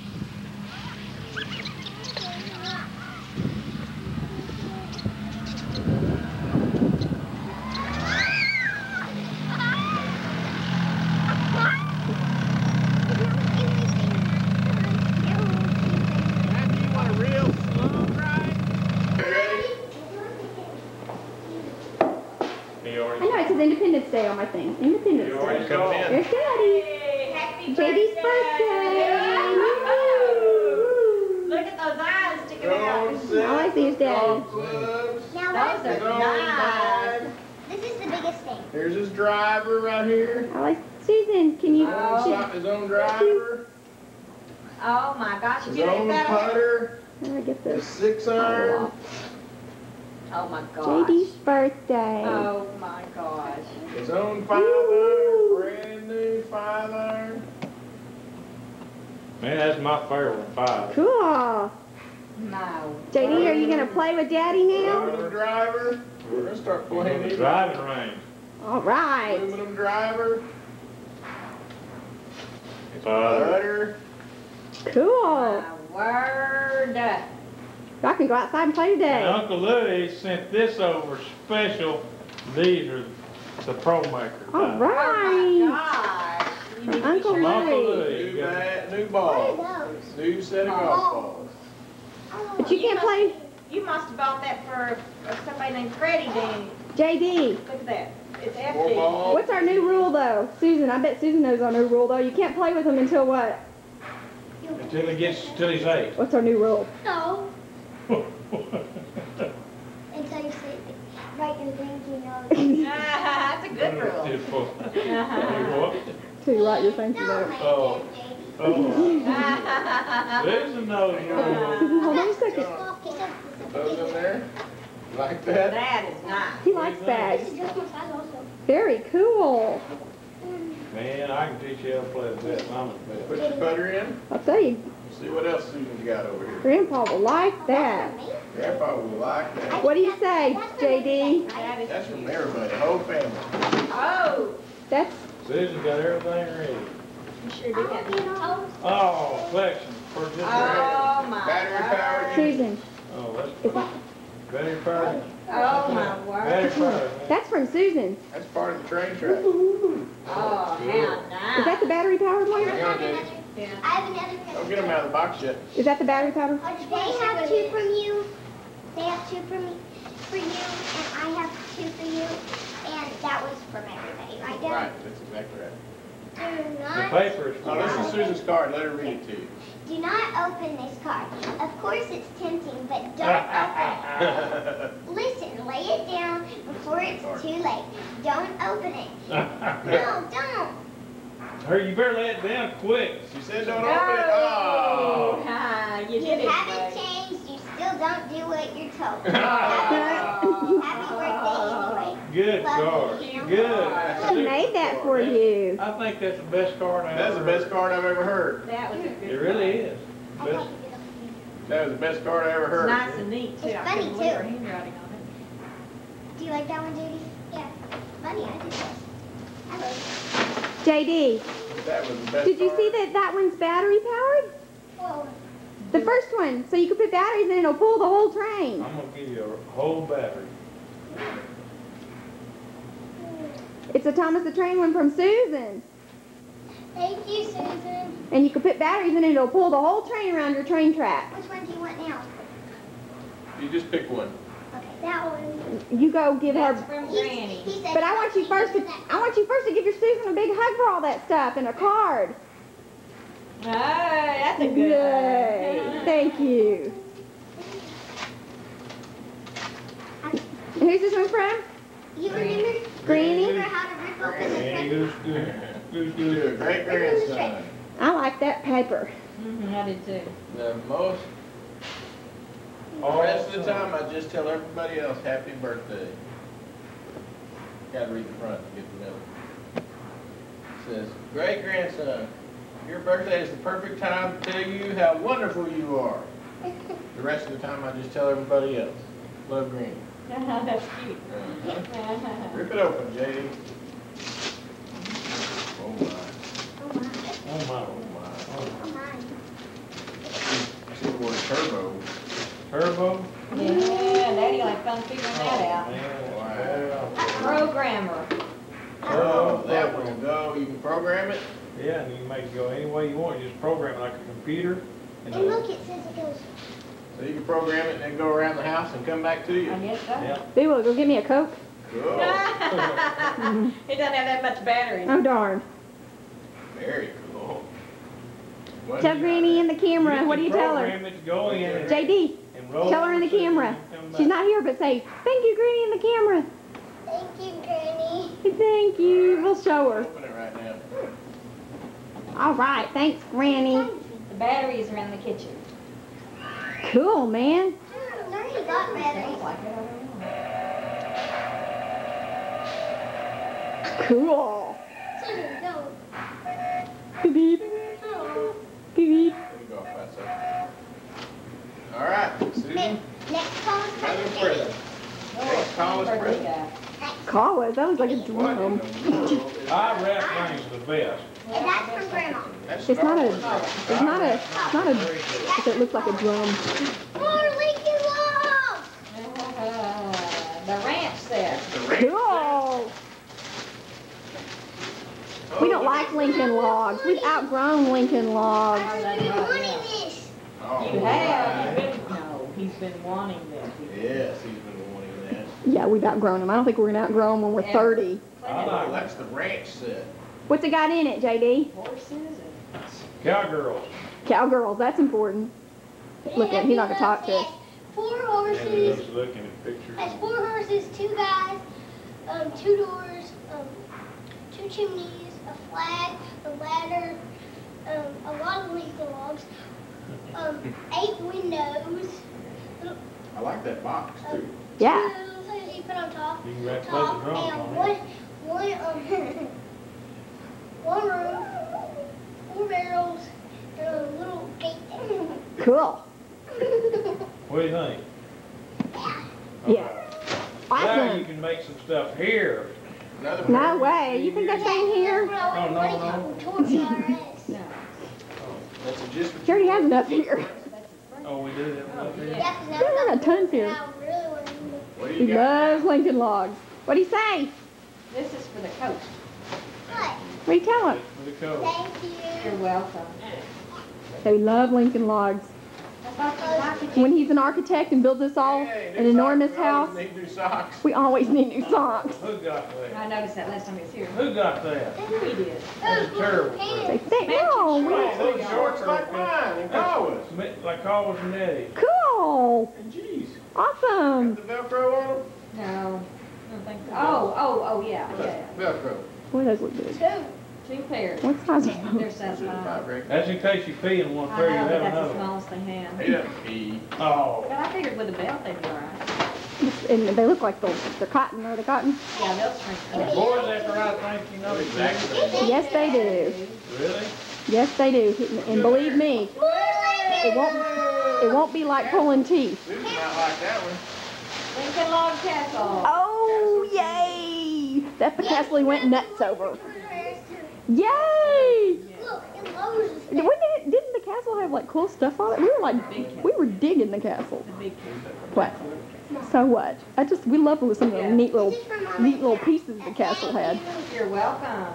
Day on my thing. Independence You already Day. saw it. There's Daddy. JD's birthday. Look at those eyes sticking out. All I see is Daddy. Now, Those what are nice. This is the biggest thing. Here's his driver right here. I like Susan. Can you? His own, his own driver, Oh my gosh, you his get own it better. putter, How do I get his this? six iron. Oh my gosh. JD's birthday. Oh my gosh. His own five iron, brand new five iron. Man, that's my favorite one, five. Cool. No. JD, are you gonna play with Daddy now? Aluminum driver. We're gonna start playing it. Driving range. All right. Aluminum driver. Butter. Butter. Cool. My word. I can go outside and play And today. Uncle Louis sent this over special. These are the Pro Maker. All type. right. Oh gosh. You need to be Uncle sure- Uncle Louis. Louis. New you bat, new ball. New set of golf balls. But you can't play You must have bought that for uh, somebody named Freddie, Danny. JD. Look at that. It's Four FD. balls. What's our new rule though? Susan, I bet Susan knows our new rule though. You can't play with them until what? Until he gets, until he's eight. What's our new rule? No. Until you say, write your thank you note. That's a good rule. Till you write your thank you note. Oh. Oh. Susan knows your hold on a second. Those in there. Like that. That is nice. He likes bags. This is just my size also. Very cool. Man, I can teach you how to play the bet. I'm Put your butter in. I'll tell you, See what else Susan's got over here. Grandpa will like that. Grandpa will like that. What do you say, JD? That is That's from everybody, the whole family. Oh, That's Susan got everything ready. you sure did. Oh, collection for just. Oh my Battery word. powered. Susan. Oh, that's Is that, very powerful. Oh my Very word. powerful. that's from Susan. That's part of the train track. Oh, how Is that the battery powered one? Hang on, Daddy. I have another Don't get them out of the box yet. Is that the battery powered? Oh, they have two from you. They have two from me, for you, and I have two for you, and that was from everybody, right, Dad? Right, that's exactly right. Do The paper is. Oh, this is Susan's card, let her read it to you. do not open this card. Of course, it's tempting, but don't open it. Listen, lay it down before it's too late. Don't open it. No, don't. Hurry, you better lay it down quick. She said don't open it. Oh. Ah, you You it. haven't Blake. changed. You still don't do what you're told. Happy birthday anyway. Good card. Good. I made that for you. I think that's the best card I've That's the ever best card I've ever heard. That was a heard. good. It really is. Best. thought you did it. That was the best card I ever It's heard. nice and neat too. It's I funny, too. her handwriting on it. Do you like that one, Judy? Yeah. Funny, I did this. I love JD, That was the best did you card. see that that one's battery powered? it. Whoa. The first one, so you can put batteries in and it'll pull the whole train. I'm gonna give you a whole battery. It's a Thomas the Train one from Susan. Thank you, Susan. And you can put batteries in it and it'll pull the whole train around your train track. Which one do you want now? You just pick one. Okay, that one. You go give That's her, from Granny. he said but I want you first to, I want you first to give your Susan a big hug for all that stuff and a card. Oh, that's a good Yay, one. thank you. And who's this one from? You remember? Granny? Remember how to rip open the present? great grandson. I like that paper. Mhm, I did too. The most, the rest of the time, I just tell everybody else happy birthday. Gotta read the front to get the middle. Says, great grandson, your birthday is the perfect time to tell you how wonderful you are. The rest of the time, I just tell everybody else. Love Granny. That's cute. Rip it open, JD. Oh my, Oh my. Oh my, oh my. Oh my. I see the word turbo. turbo. Yeah, Daddy like fun figuring that oh, out. Man, Wow. Programmer. Oh, that will go, you can program it? Yeah, and you make it go any way you want. You just program it like a computer. And And look, it says it goes. So you can program it and then go around the house and come back to you. I guess so. Yeah. They will go get me a Coke. Cool. He doesn't have that much battery. Oh darn. Very cool. What Tell Granny in the camera. What do you tell her? Program it to go in JD, and tell her in the camera. She's not here, but say, thank you, Granny, in the camera. Thank you, Granny. Thank you. We'll show her. Open it right now. All right. Thanks, Granny. The batteries are in the kitchen. Cool, man. No, you got batteries. Cool. Beep, beep. Beep, beep. Let go off that side. All right, Susan. Next call is Another Next call is present. Call. That was like a drum. I rap things the best. And that's from Grandma. It's not a. Star It's not a. It's not a. If it looks like a drum. More Lincoln Logs! The ranch set. Cool. We don't like Lincoln Logs. We've outgrown Lincoln Logs. I've been wanting this. Oh, You have? No, he's been wanting this. Yes, he's been wanting that. Yeah, we've outgrown them. I don't think we're gonna outgrow them when we're 30. I Oh, that's the ranch set. What's it got in it, JD? Horses and cowgirls. Cowgirls. That's important. Look at. He's not gonna talk to us. Four horses. just looking at pictures. Has four horses, two guys, um, two doors, um, two chimneys, a flag, a ladder, um, a lot of Lincoln logs, um, eight windows, I like that box too. Yeah. two things you put on top, You can rap play the top, and on one, one, um, one room, four barrels, and a little gate. Cool. What do you think? Yeah. Now you can make some stuff here. Another No way. You think that's in here? Oh, no, no. Oh, that's a just. She already has enough here. Oh, we do have enough here? Yeah, 'cause now Yeah, I we got tons here. Really want to What do He you got? loves Lincoln Logs. What do you say? This is for the coach. What? What do you tell him? For the code. Thank you. You're welcome. They love Lincoln Logs. When he's an architect and builds us all Hey, an enormous socks. We always house, Need new socks. we always need new socks. Who got that? I noticed that last time he was here. Who got that? He did. That's a terrible They thing. say, no, we, Oh, those shorts are like mine and Cowa's. Like Carlos and Eddie. cool, And jeez, awesome. got the Velcro on them? No, I don't think so. Oh, oh, oh, oh yeah, yeah. Velcro. Boy, those look good. Two, two pairs. What size are They're those? size Is it a five. five? That's in case you pee in one I pair, you know, have but that's the another one. smallest they He have. doesn't pee. Oh. But I figured with a belt they'd be all right. And they look like they're, they're cotton. Are they cotton? Yeah, they'll shrink. Boys after I think you know Exactly. Yes, they do. Really? Yes, they do. And believe me, it won't, it won't be like pulling teeth. Susan might like that one. Lincoln Log Castle. Oh, yay! That Picasso went nuts over. Yay! Look, it lowers us. Didn't didn't the castle have like cool stuff on it? We were like, we were digging the castle. The big castle. What? So what? I just, we love some of the neat little, neat little pieces the castle had. You're welcome.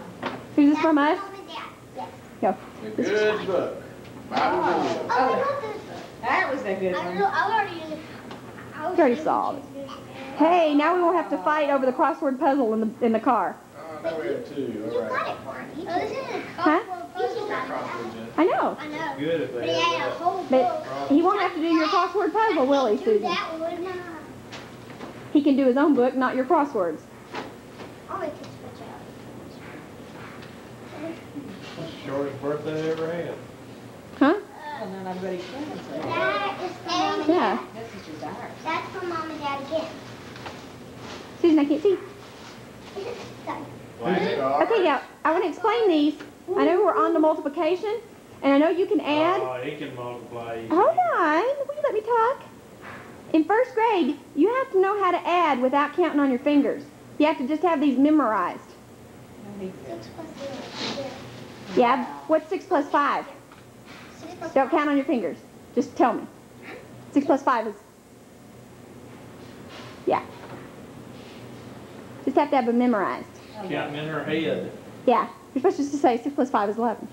Who's this from us? Mom and Dad. Yes. Go. A good book. Bible Video. Oh, I got this. That was a good one. I already did it. Already thinking saw it. she's gonna- Hey, now we won't have to fight over the crossword puzzle in the in the car. Uh, oh, now we have two, You all got it for me. Oh, this is a Huh? crossword puzzle. Got. I know, I know. Good if But they he had a have whole but book. he won't have to do your crossword puzzle, will he, Susan? that one. He can do his own book, not your crosswords. I'll make it switch out. that. That's the shortest birthday I ever had. Huh? Uh, well, then I'm ready for it. That is for Yeah. This is your diary. That's for mom and dad again. Susan, I can't see. Sorry. Okay, yeah, I want to explain these. I know we're on the multiplication, and I know you can add. Oh, he can multiply. easy. Hold on, will you let me talk? In first grade, you have to know how to add without counting on your fingers. You have to just have these memorized. Six plus zero. Yeah, what's six plus five? Six plus Don't count on your fingers. Just tell me. Six plus five is. Yeah. Just have to have it memorized. Counting in her head. Yeah. You're supposed to just say six plus five is eleven.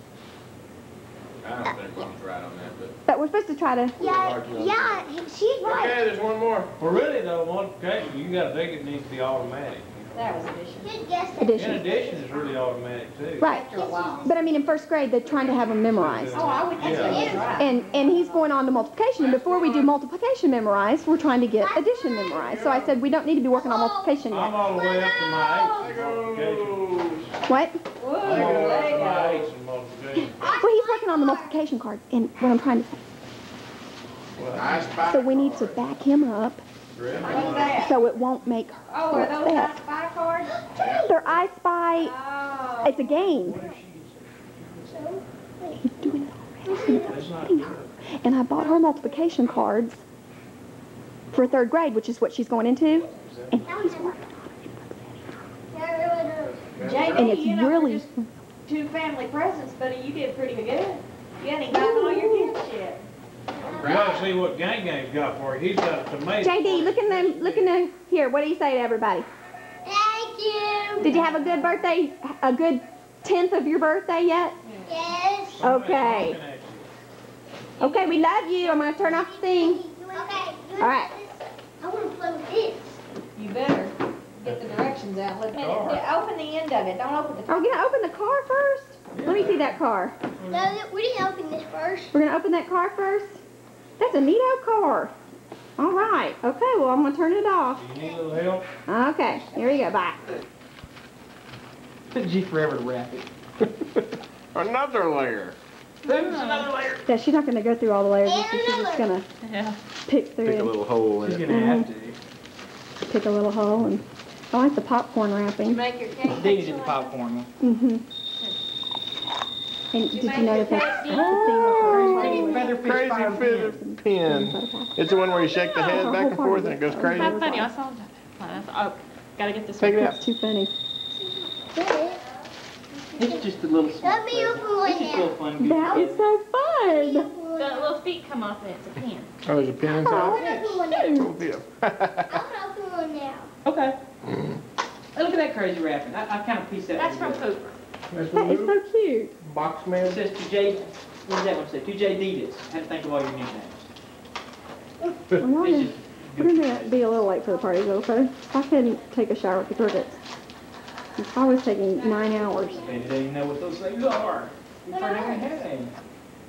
I don't think mom's right on that, but. But we're supposed to try to. Yeah, yeah, she's right. Okay, there's one more. Well, really though, one, okay, you gotta think it needs to be automatic. That was addition. Good guess. Addition. In addition is really automatic too. Right. After a while. But I mean, in first grade, they're trying to have them memorized. Oh, I would think so, Yeah. right. And, and he's going on to multiplication, and before we do multiplication memorized, we're trying to get addition memorized. So I said, we don't need to be working on multiplication I'm yet. all the way up to my eighth in multiplication. What? I'm all the way up to my eighth in multiplication. Well, he's working on the multiplication card, and what I'm trying to say. So we need to back him up, What's that? So it won't make her Oh, are those I upset. spy cards? They're I Spy, Oh. it's a game. He's doing it already, and I'm her. And I bought her multiplication cards for third grade, which is what she's going into, and he's working JD, And it's you know, we're really, just two family presents, buddy, you did pretty good. You even gotten all your gifts yet. You ought to see what Gang Gang's got for you. He's got a tomato. JD, look in the, look in the, here, what do you say to everybody? Thank you. Did you have a good birthday, a good tenth of your birthday yet? Yes. Okay. Looking at you. Okay, we love you. I'm gonna turn off the thing. Okay. All right. I want to play with this. You better get the directions out. Look, yeah, open the end of it, don't open the Are we gonna open the car first? Let me see that car. No, we didn't open this first. We're gonna open that car first? That's a neat neato car. All right. Okay, well, I'm gonna turn it off. Do you need a little help? Okay, here we go. Bye. Took G forever to wrap it. Another layer. There's another layer. Yeah, she's not gonna go through all the layers. And She's just gonna Yeah. pick through Pick a little hole She's in it. gonna have to. pick a little hole, and I like the popcorn wrapping. Make your cake. Dee did the popcorn one. Mhm. And did you know that that's, that's the theme of her Feather fish Crazy fire feather pin. It's the one where you shake the head back and forth and it goes crazy. That's funny. I saw that. Oh, gotta get this Take one. it out. It's too funny. It's just a little small. Let me open one It's just a now. fun. That is so fun. The little feet come off and it's a pen. Oh, there's a pin I inside? want to open one now. I want to open one now. Okay. Hey, Look at that crazy wrapping. I, I kind of pieced that. That's from together. Cooper. That's That is so cute. Box It man. says to J, what does that one say? To J Ditas. Had to think of all your nicknames. I'm It's wondering, we're gonna be a little late for the party though, so I couldn't take a shower with the crickets. It's always taking nine hours. They didn't even know what those things are. We probably never had any.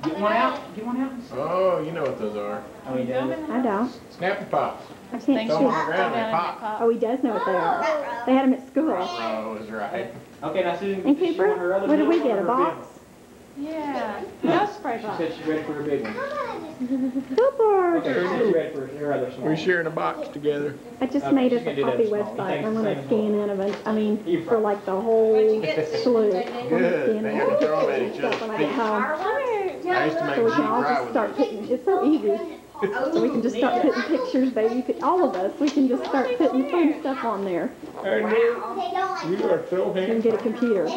Get one out. Get one out. Oh, you know what those are. Oh, he does. I don't. Snappy pops. I can't Throw see. them on the ground, they pop. Oh, he does know what they are. They had them at school. Oh, is right. Okay, now Susan, And does she her Cooper, other what did we get? A her box? Yeah. No spray She said she's ready for her big one. Cooper! Okay, Susie's ready for her other small. We're sharing a box together. I just Okay, made us a copy small. You website. I'm gonna same scan in of it. I mean, for like the whole What'd you get, slew. Susan? I'm gonna Good. scan They in have to throw them at each stuff when I get other's home. feet. I used to make So we G can all just start it. putting, it's so easy. So we can just start putting pictures, baby. All of us, we can just start putting fun stuff on there Hey, Nick, They don't like you are so and get a computer.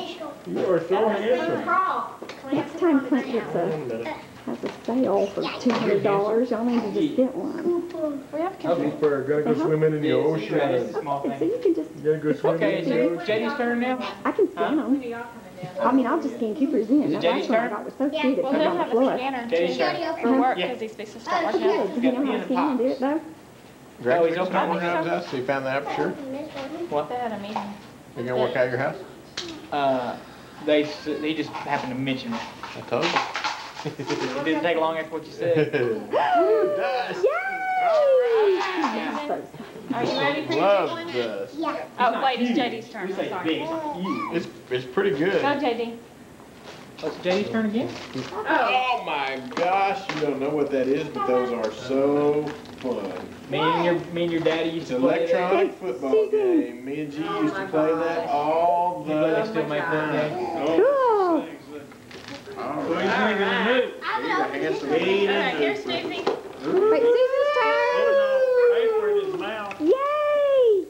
You are so handsome. Next time Clint gets a, has a sale for two hundred dollars, y'all need to just get one. We have Okay. Super, gotta go swimming in the ocean. ready. It's a small And so you can just, You gotta go swimming Okay, in the is it JD's turn now? I can scan them. I mean, I'll just scan Cooper's in. Is it That Jenny's last one I turn? got was so cute, it Well, put it he'll on the have a floor. scanner JD's too turn. for work Yeah. because he's supposed to start Oh, working good. out. Does he know how to scan and do it though? Greg, Oh, he's we just opening one it. around us. He found the aperture. What? They had a meeting. You gonna work out your house? Uh, they, s- he just happened to mention it. I told you. It didn't take long after what you said. Dust. Yay! Are you ready for your Love big one? dust. Oh, wait, it's JD's turn. We I'm say sorry. big. It's, it's pretty good. Go, JD. Oh, it's JD's turn again? Oh my gosh, you don't know what that is, but those are so fun. Me and your, me and your daddy It's used to an play that. electronic football game. Me and G oh used to play that all You know they the still make that game? Cool. All So he's right. bringing a new. I guess the He All right, here's do. Wait, Susan's Oh, no, paper in turn! his mouth. Yay!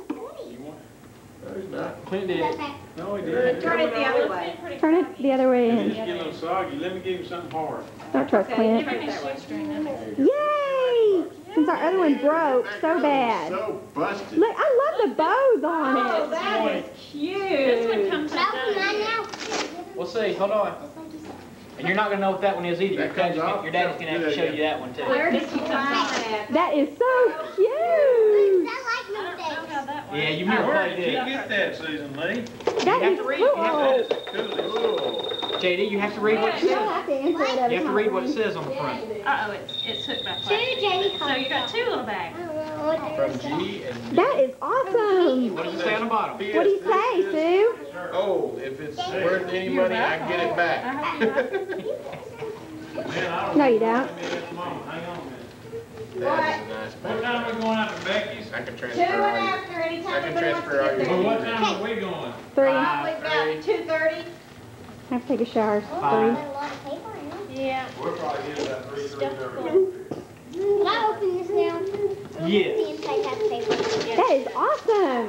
No, he's not. Clint did it. No, he didn't. Turn it the other way. Turn it the other way It's in. just getting a little soggy. Let me give him something hard. Start to our Clint. Give him his shoestring. that makes- Yay! Since our other one broke so bad. So busted. Look, I love the bows on Oh, it. that is cute. This one comes Can I open now? We'll see, hold on. And you're not gonna know what that one is either. Your That comes gonna- off? your daddy's gonna have to show you that one too. Where did you find that? That is so cute. I like new Yeah, you never Where did you this. get that, Susan Lee? That have is to read- you have cool. JD, you have to read what it You says. have to answer it every You have to read what it says on the front. Uh-oh, it's, it's hooked back. Two Jamie So you got two little bags. From G and That is awesome. What does it say on the bottom? What do you say, Sue? Oh, if it's worth any money, I can get it back. Uh-huh. Man, I don't. No, you don't. Come on, hang on a minute. That's a nice What time are we going out to Becky's? I can Two and all your, after, anytime I can anybody to transfer all get your- Well, what there. time are we going? Three. Uh, probably about two thirty. I have to take a shower. Five. Yeah. Oh, We're probably getting about three, three thirty. Can I open this now? Yes. The inside has paper. Three. That is awesome.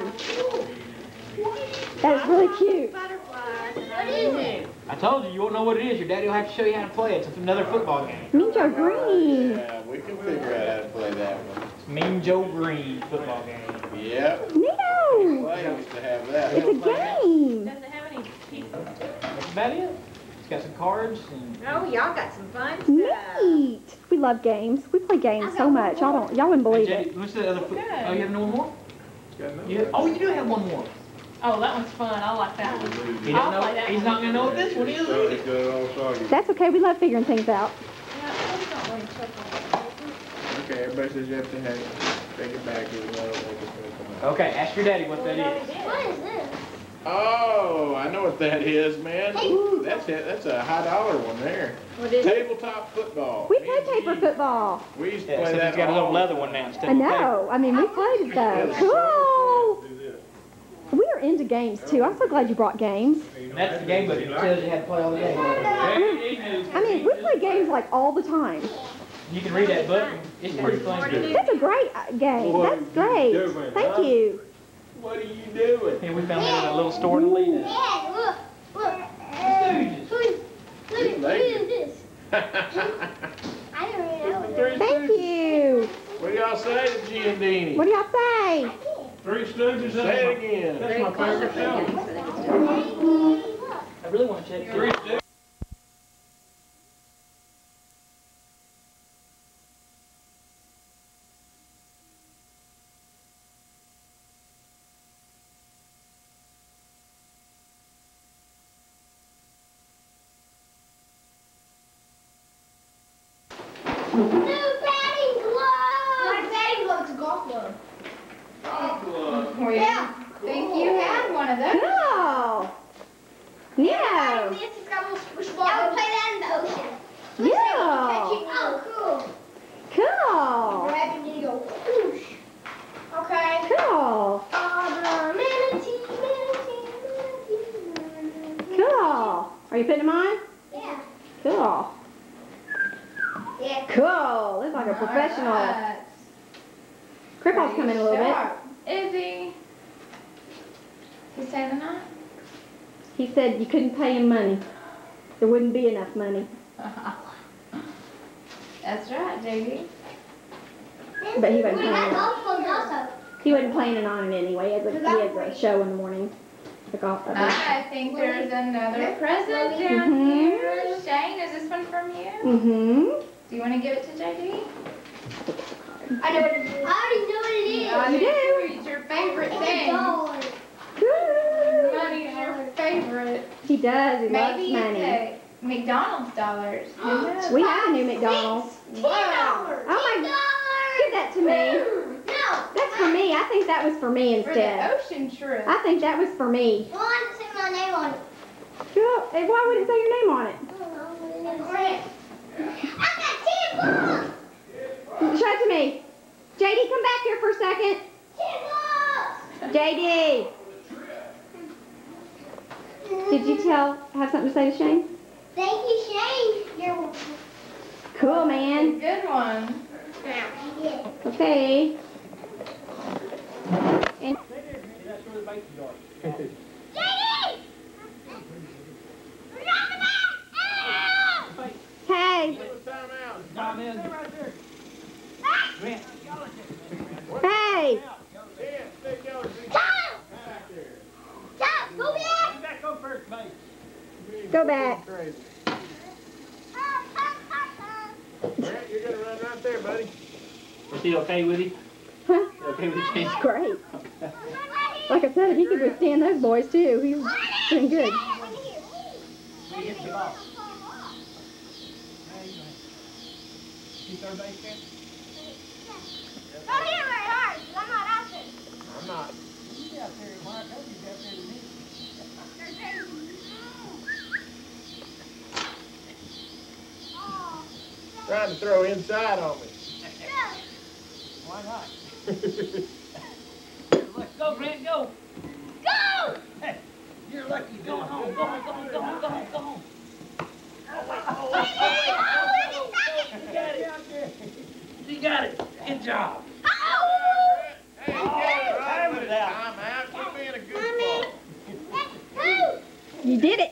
That is really cute. Butterflies. What is it? I told you, you won't know what it is. Your daddy will have to show you how to play it. It's another football game. Mean Joe Greene. Yeah, we can figure out how to play that one. It's Mean Joe Greene football game. Yep. Neato. Clay used to have that. It's a game. Doesn't it have any pieces? That's about it. It's got some cards and Oh, y'all got some fun Neat. We love games. We play games so much. Y'all don't. Y'all wouldn't believe JD, it. what's the other foot? Oh, you have no more? You have, oh, you do have one more. Oh, that one's fun. I like that one. He I'll doesn't play that He's one. not gonna know what this one is. So either. it's good old soggy. That's okay. We love figuring things out. Okay, everybody says you have to have, take it back, even though I don't think it's gonna come out. Okay, ask your daddy what that is. What is this? Oh, I know what that is, man. Ooh, that's it, that's a high dollar one there. What is it? Tabletop football. We Me play and paper football. We used to Yeah, play except that he's got a little leather one now instead I of paper. know. I mean, we played it though. Cool. We are into games too. I'm so glad you brought games. That's the game book. It tells you how to play all the games. I mean, we play games like all the time. You can read that book. It's pretty fun. That's a great uh, game. That's great. Thank you. What are you doing? Yeah, we found that in a little store in Lena. Dad, look, look. Stooges. Look, look, look at this. I don't really know what it is. Thank you. What do y'all say to G and Deanie? What do y'all say? Three Stooges. Say it again. That's my favorite show. I really want to check Three. Stooges. New batting glove. My batting glove's a golf glove. Yeah. Think you had one of those? Cool. Yeah. This has got a little squish ball. I would play that in the ocean. Yeah. Catching. Oh, cool. Cool. Grab it and you go whoosh. Okay. Cool. Uh, manatee, manatee, manatee, manatee. Cool. Are you putting them on? Yeah. Cool. Yeah. Cool. Looks like a professional. Crippl's coming a little bit. Izzy. You say the night? He said you couldn't pay him money. There wouldn't be enough money. That's right, JD. But he wasn't We have playing. golf clubs also. He wasn't planning on it anyway. He has a, he has a show in the morning. The golf. uh, I think there's another present down Mhm. here. Shane, is this one from you? Mm-hmm. Do you want to give it to JD? I know what it is. I already know what it is. I You do? It's your favorite thing. dollar. Good. Money's your favorite. He does. He loves money. it's McDonald's dollars. Who knows? We have a new McDonald's. Ten dollars. Oh my- god! Give that to me. No. That's for me. I think that was for me For the instead. ocean trip. I think that was for me. Well, I didn't say my name on it. Cool. Hey, Why would it say your name on it? I don't know. what. I got ten bucks. Show it to me. JD, come back here for a second. Ten bucks. JD. Did you tell, have something to say to Shane? Thank you, Shane. You're Cool, man. Good one. yeah. Okay. And JD! hey, hey, Tom! Tom, go back! Go back. Crazy. You're gonna run right there, buddy. Is he okay with you? Huh? Okay, we changed. Great. Like I said, if he could withstand those boys too, he's doing good. Don't hit him very hard, 'cause I'm not out there. I'm not. Trying to throw inside on me. Why not? Let's go, Grant, go. Go! Hey, you're lucky. Go home, go home, go home, go home, go home, go home. You got it. You got it. Good job. Oh! Hey, Oh, get it, time right, it out. Time out. Quit being a good ball. You did it.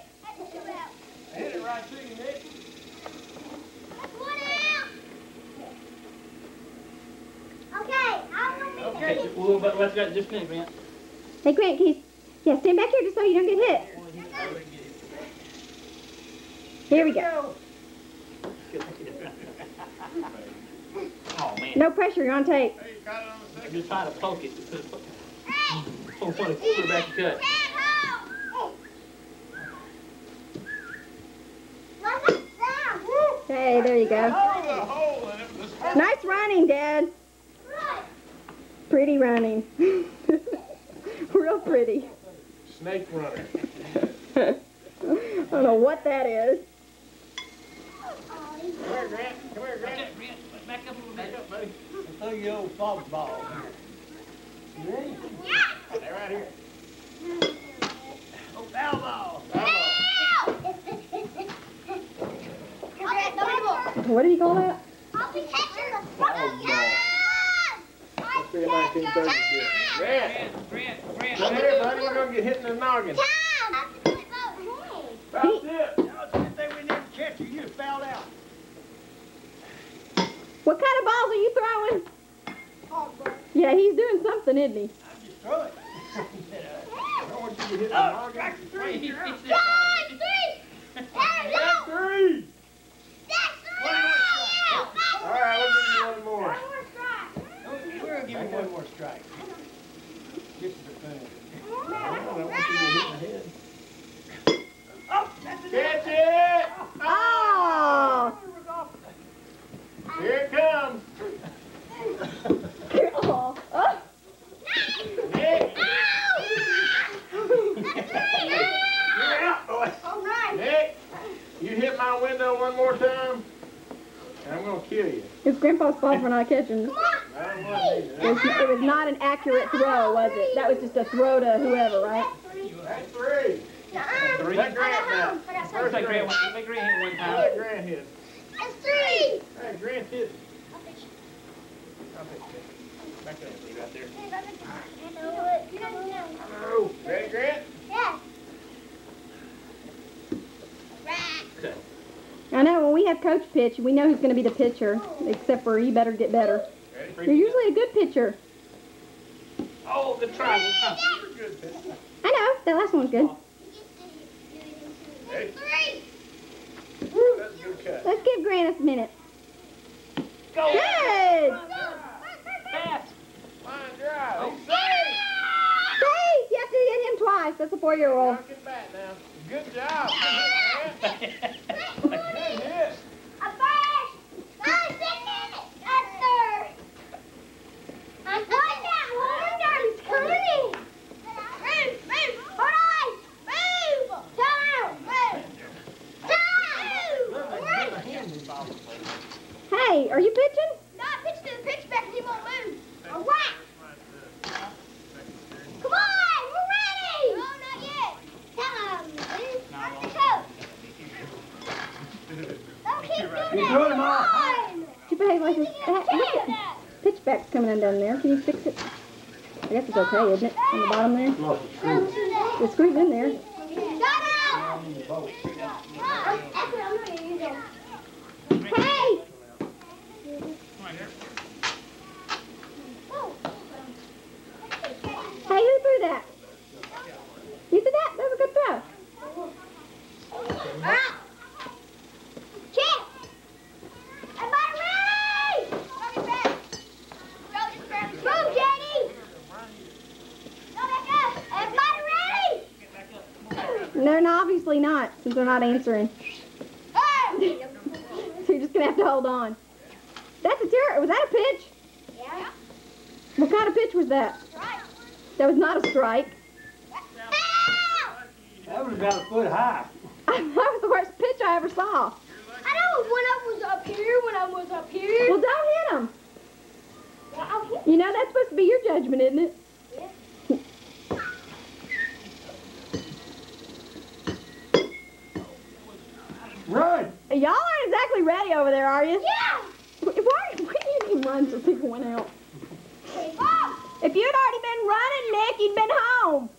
Hit it right to you, Nick. Okay, I want to Okay, well, but let's go, just Grant. Hey Grant, can you, yeah, stand back here just so you don't get hit. Here we go. Oh, man. No pressure, you're on tape. Hey, you caught it on the I'm second. just trying to poke it. Oh, funny. Put it oh, back in cut. Hey, there you go. Through the hole in it with this Nice running, Dad. Pretty running. Real pretty. snake runner. I don't know what that is. Come here, Grant. Come here, Grant. Okay, back up a little Back bit. up, buddy. Throw your old fox ball. You ready? Stay right here. Oh, foul ball. What did he call that? I'll be catching the Foul ball. Let's be a 1930s kid. Grant. Grant, Grant, Grant. Come here, buddy. You're going to get hit in the noggin. That's it. Good thing we didn't catch you. You just fouled out. What kind of balls are you throwing? Yeah, he's doing something, isn't he? Just throw it. I don't want you to hit the Oh, noggin. strike three. He That's fixed it. three. All right, we'll give you one more. We're gonna give you one more strike. Get the thing. I don't want you to hit in the head. Oh, that's it. Catch it! Oh! Here it comes. oh. oh. Nick. You're out, boy. Nick, you hit my window one more time, and I'm gonna kill you. It's Grandpa's fault for not catching. I don't It was, not an accurate throw, was it? That was just a throw to whoever, right? That's three. Let Grant down. First, like Grant, let hit one time. Let hit. It's three. Hey, Grant hit. I'll take it. Back there. It there. Oh, ready, Grant? Yes. I know, when we have coach pitch, we know who's going to be the pitcher, except for you better get better. Ready? You're usually a good pitcher. Oh, good try. Good try. You're good, pitch. I know, that last one was good. Ready? Three. Woo, that's a good cut. Let's give Grant a minute. Go. Good! Fast. Line drive. He's safe. Safe! You have to hit him twice. That's a four-year-old. Back now. Good job. Good hit, Grant. Good hit. A first. Five seconds. A third. I'm going down. Wonder's coming. Move, move. Hold on. Move. Move. Move. Hey, are you pitching? Not pitch to the pitch back. He won't move. A whack. Come on. We're ready. No, not yet. Come on. Move. The coat. Don't keep doing that. threw him off. Come on. You behave like this. That, look Can't. at pitchback's coming undone there. Can you fix it? I guess it's okay, isn't it? On the bottom there? Don't do. The screw's in there. Shut up! I'm not gonna use them. Hey! Hey, who threw that? You did that? That was a good throw. Ah! Obviously not, since they're not answering. so you're just gonna have to hold on. That's a terror. Was that a pitch? Yeah. What kind of pitch was that? Strike. That was not a strike. That was about a foot high. that was the worst pitch I ever saw. I know when I was up here, when I was up here. Well, don't hit him. Well, hit You know that's supposed to be your judgment, isn't it? Run! Y'all aren't exactly ready over there, are you? Yeah. Why, why didn't you even run so people went out? Oh, If you'd already been running, Nick, you'd been home.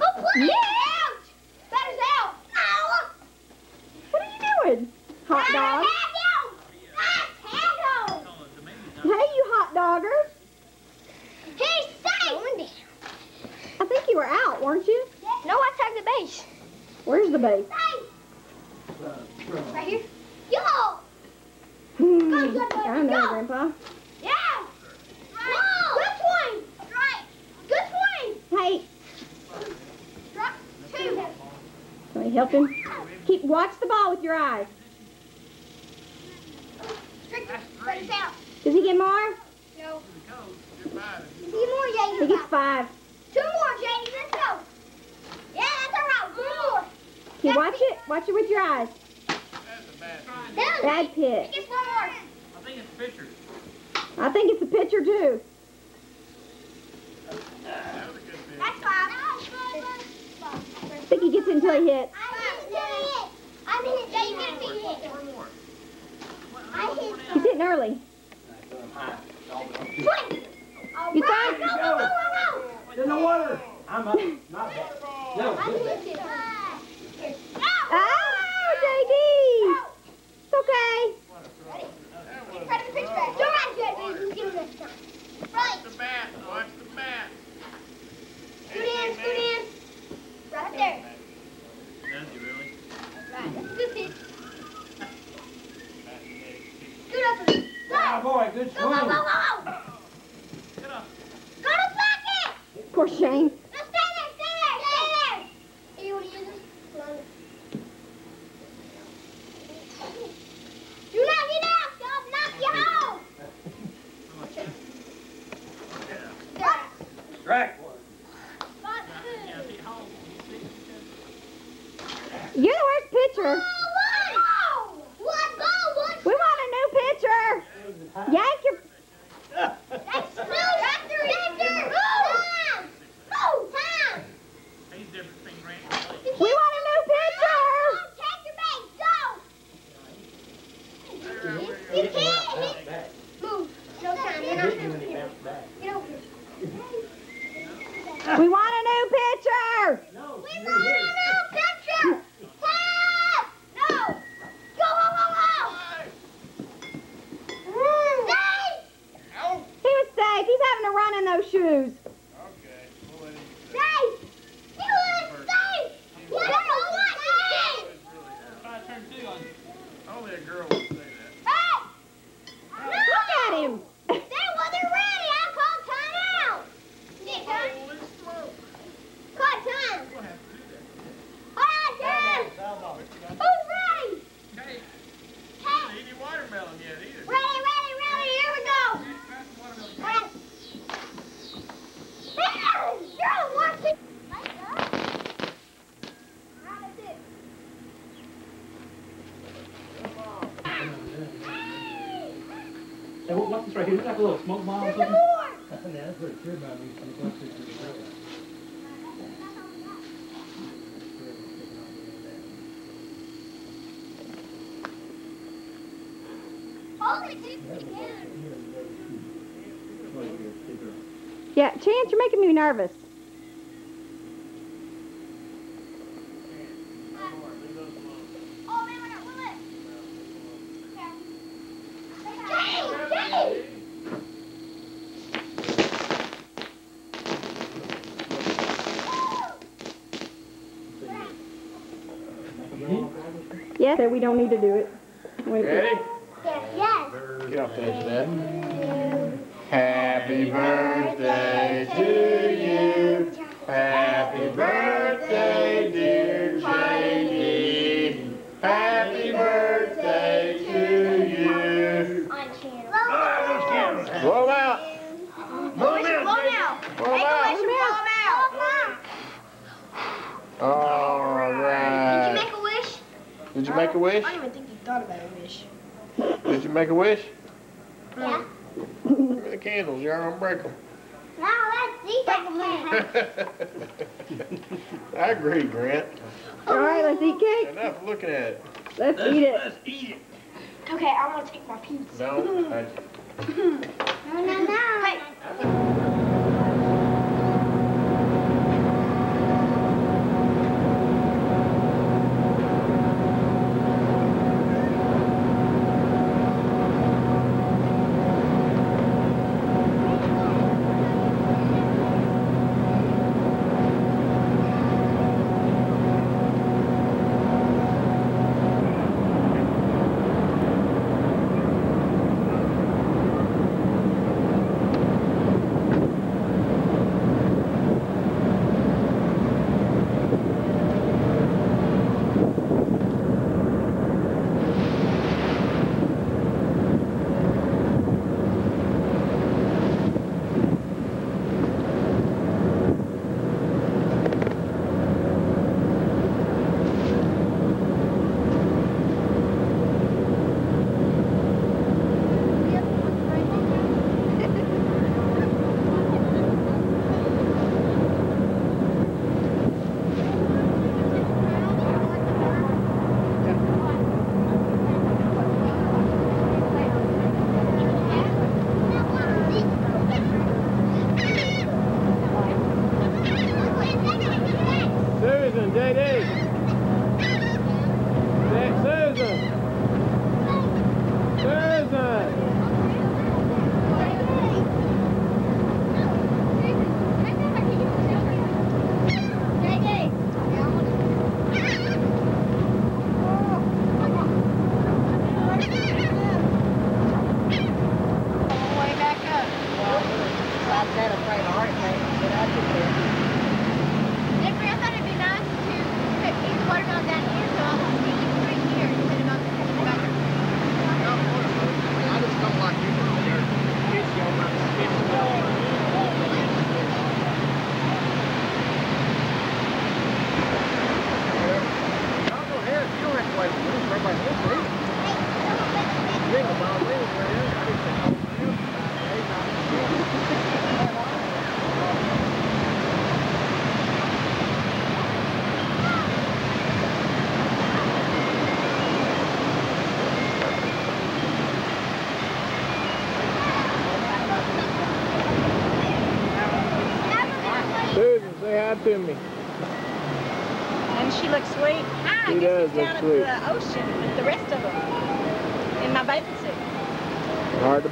oh, please. Out. Batter's out. Ow. What are you doing, hot dog? Hey, you hot dogger. He's safe. I think you were out, weren't you? No, I tagged the base. Where's the base? Right here. Yo. Hmm, Go, go, go, I know, go. Grandpa. Yeah. Whoa. Good swing. Right. Good swing. Hey, Drop two. can we help him? Keep watch the ball with your eyes. Trick. Batter's out. Does he get more? No. Two more, Jaden. He gets five. Two more, Jaden. Let's go. Yeah, that's all right. One more. Okay, watch it. Watch it with your eyes. Down. Bad pitch. Just one. I think it's pitcher. I think it's a pitcher too. That's five. I think he gets it until he hits. I didn't hit. You didn't hit. One more. I hit. He's hitting early. You think? go, go, go, go. In the water! I'm up. Not bad. No, good. Good pitch. Scoot up. and- Ah, Go. boy, good Go, go, go, swing. go, go. Get up. Go to second. Poor Shane. No, stay there, stay there, stay there. Here, you want to use this? Hold on. Do not get out. Don't knock you home. There. Strike. Spot two. Yeah, You're the worst pitcher. Oh, one. One ball, We want a new pitcher. Yank your. That's two. That's three. Time. Oh, time. he's different thing, Grant. and Blake. We want a new pitcher. Take your base. Go. You can't hit. Move. No time. You're not going to Get over here. We want a new pitcher. We want a new pitcher. Time. No. Go, go, go, go. Stay. He was safe. He's having to run in those shoes. Okay, we'll let him. Stay. You want to stay. What do you want to stay? Turn two on Only a girl would say that. Hey. Look at him. They wasn't ready. I called timeout. Nick, huh? Holy smoke. Call time. We'll have to do that. All right, Dan. Who's ready? Hey, Hey. eat any watermelon yet either. Ready, ready, ready. Here we go. Pass the watermelon. Ready. Hey, girl, watch it. Let's go. How does it? Hey, what- what's this right here? Is that like a little smoke bomb There's something? more. That's what it about me. It's about six years old. Hold it. Yeah, Chance, you're making me nervous. Yes, so we don't need to do it. Wait. Ready? Yes, yes. Get off the edge of that. Happy birthday to make a wish? Yeah. Look at the candles, y'all gonna break them. No, that's secret. I agree, Grant. All right, let's eat cake. Enough looking at it. Let's eat it. Let's eat it. Okay, I'm gonna take my piece. No, I,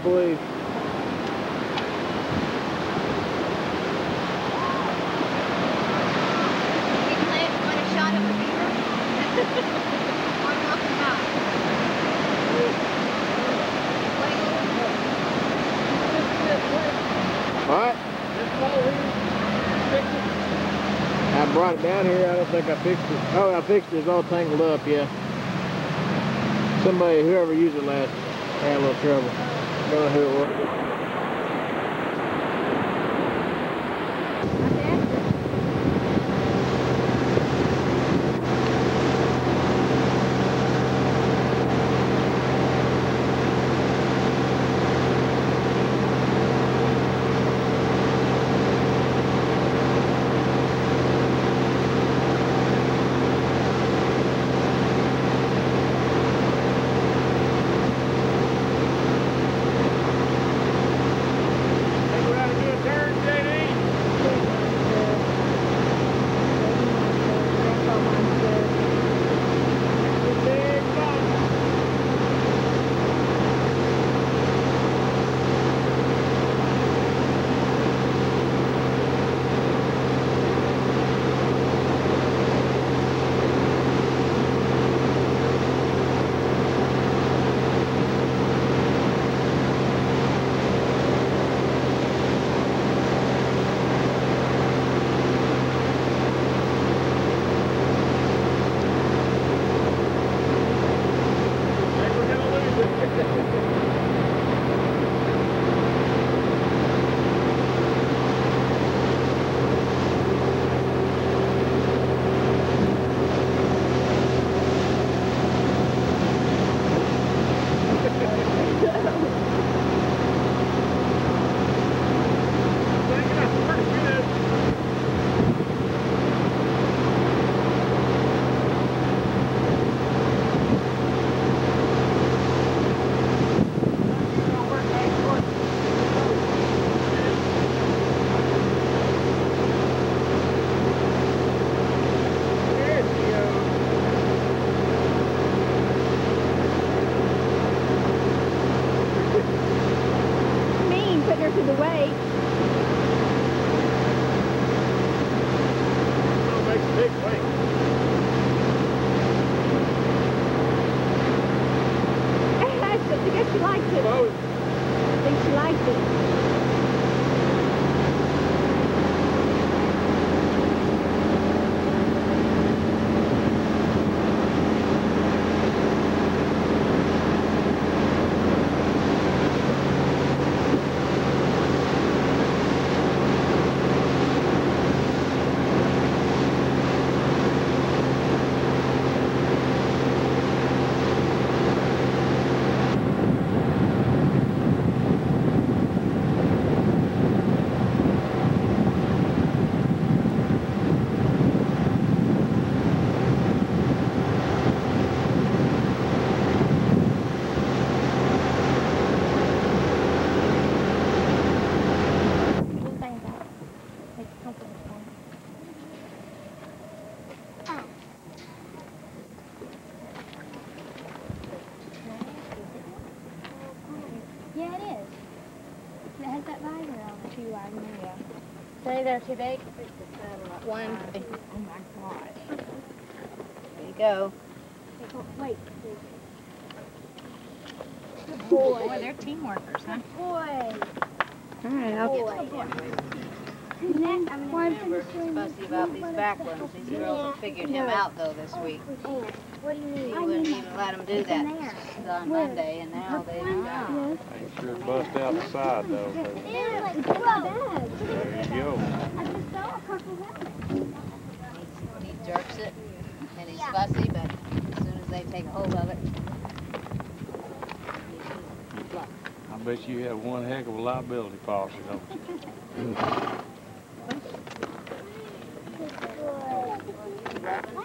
All right. I brought it down here. I don't think I fixed it. Oh, I fixed it. It's all tangled up, yeah. Somebody, whoever used it last, had a little trouble. Don't know who. Say they're too big. One. Oh my gosh. There you go. Wait. Good boy. Boy, they're team workers, huh? Boy. All right, I'll Boy. Next, I'm Supposed to about these back ones. These girls have figured him out though this week. What do you mean? He wouldn't even let them do that on Monday, and now they are. Ain't sure bust out the side though. but They're like, whoa. There you go. I just saw a purple one. He jerks it, and he's fussy, but as soon as they take hold of it, I bet you have one heck of a liability policy, don't you?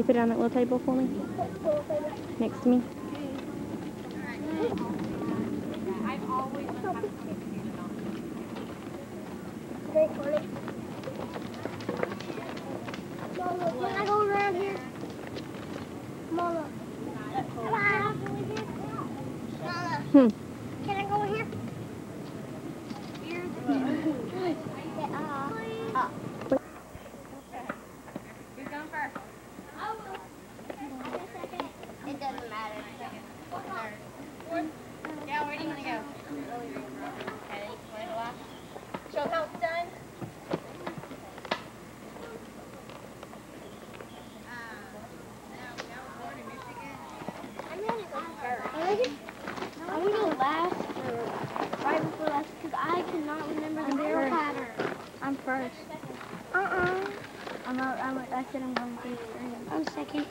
you put it on that little table for me? Next to me? Very funny. Mama, can I go around here? Mama. Can I go in here? Mama. Hmm. Can I go in here? Here's uh, up. Who's going first? It doesn't matter. Yeah, where do you want to go? Show how it's done. I'm gonna go first. I'm gonna go last or right before last because I cannot remember the barrel pattern. I'm first. Uh-uh. I'm not, I'm, I said I'm going first. I'm second.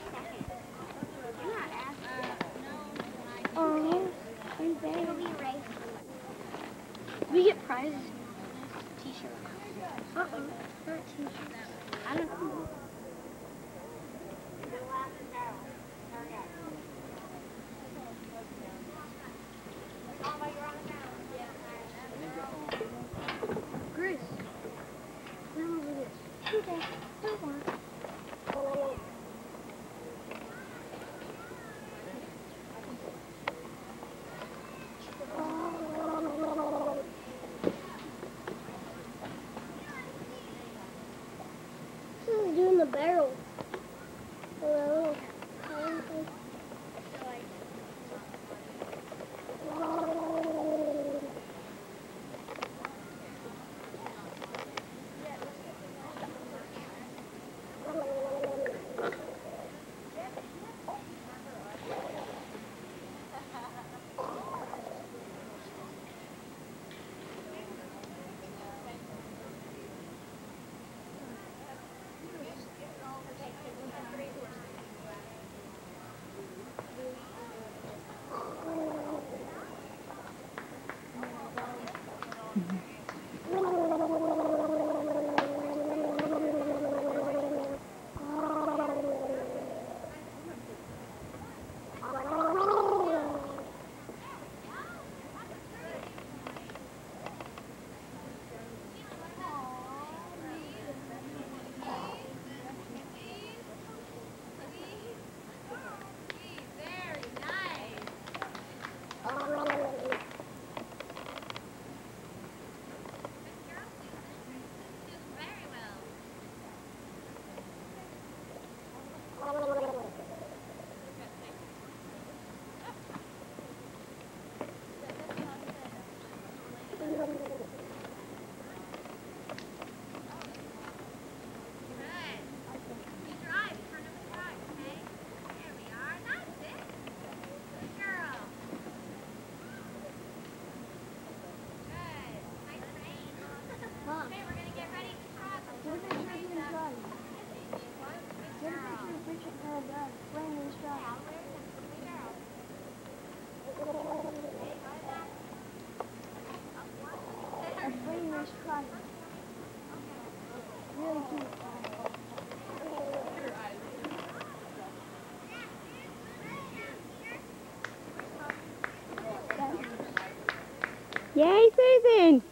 Oh, I'm very. We get prizes. T-shirt. Uh-uh. Not t-shirts. I don't know. Grace. Come over this. Okay. Don't want. This is doing the barrel. Mm-hmm. Yay, Susan!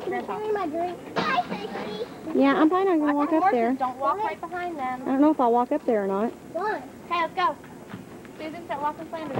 Stay to your grandpa. my drink. Hi, Christy. Yeah, I'm probably not gonna walk up there. Don't walk right behind them. I don't know if I'll walk up there or not. One. Okay, let's go. Susan, start walking Flanders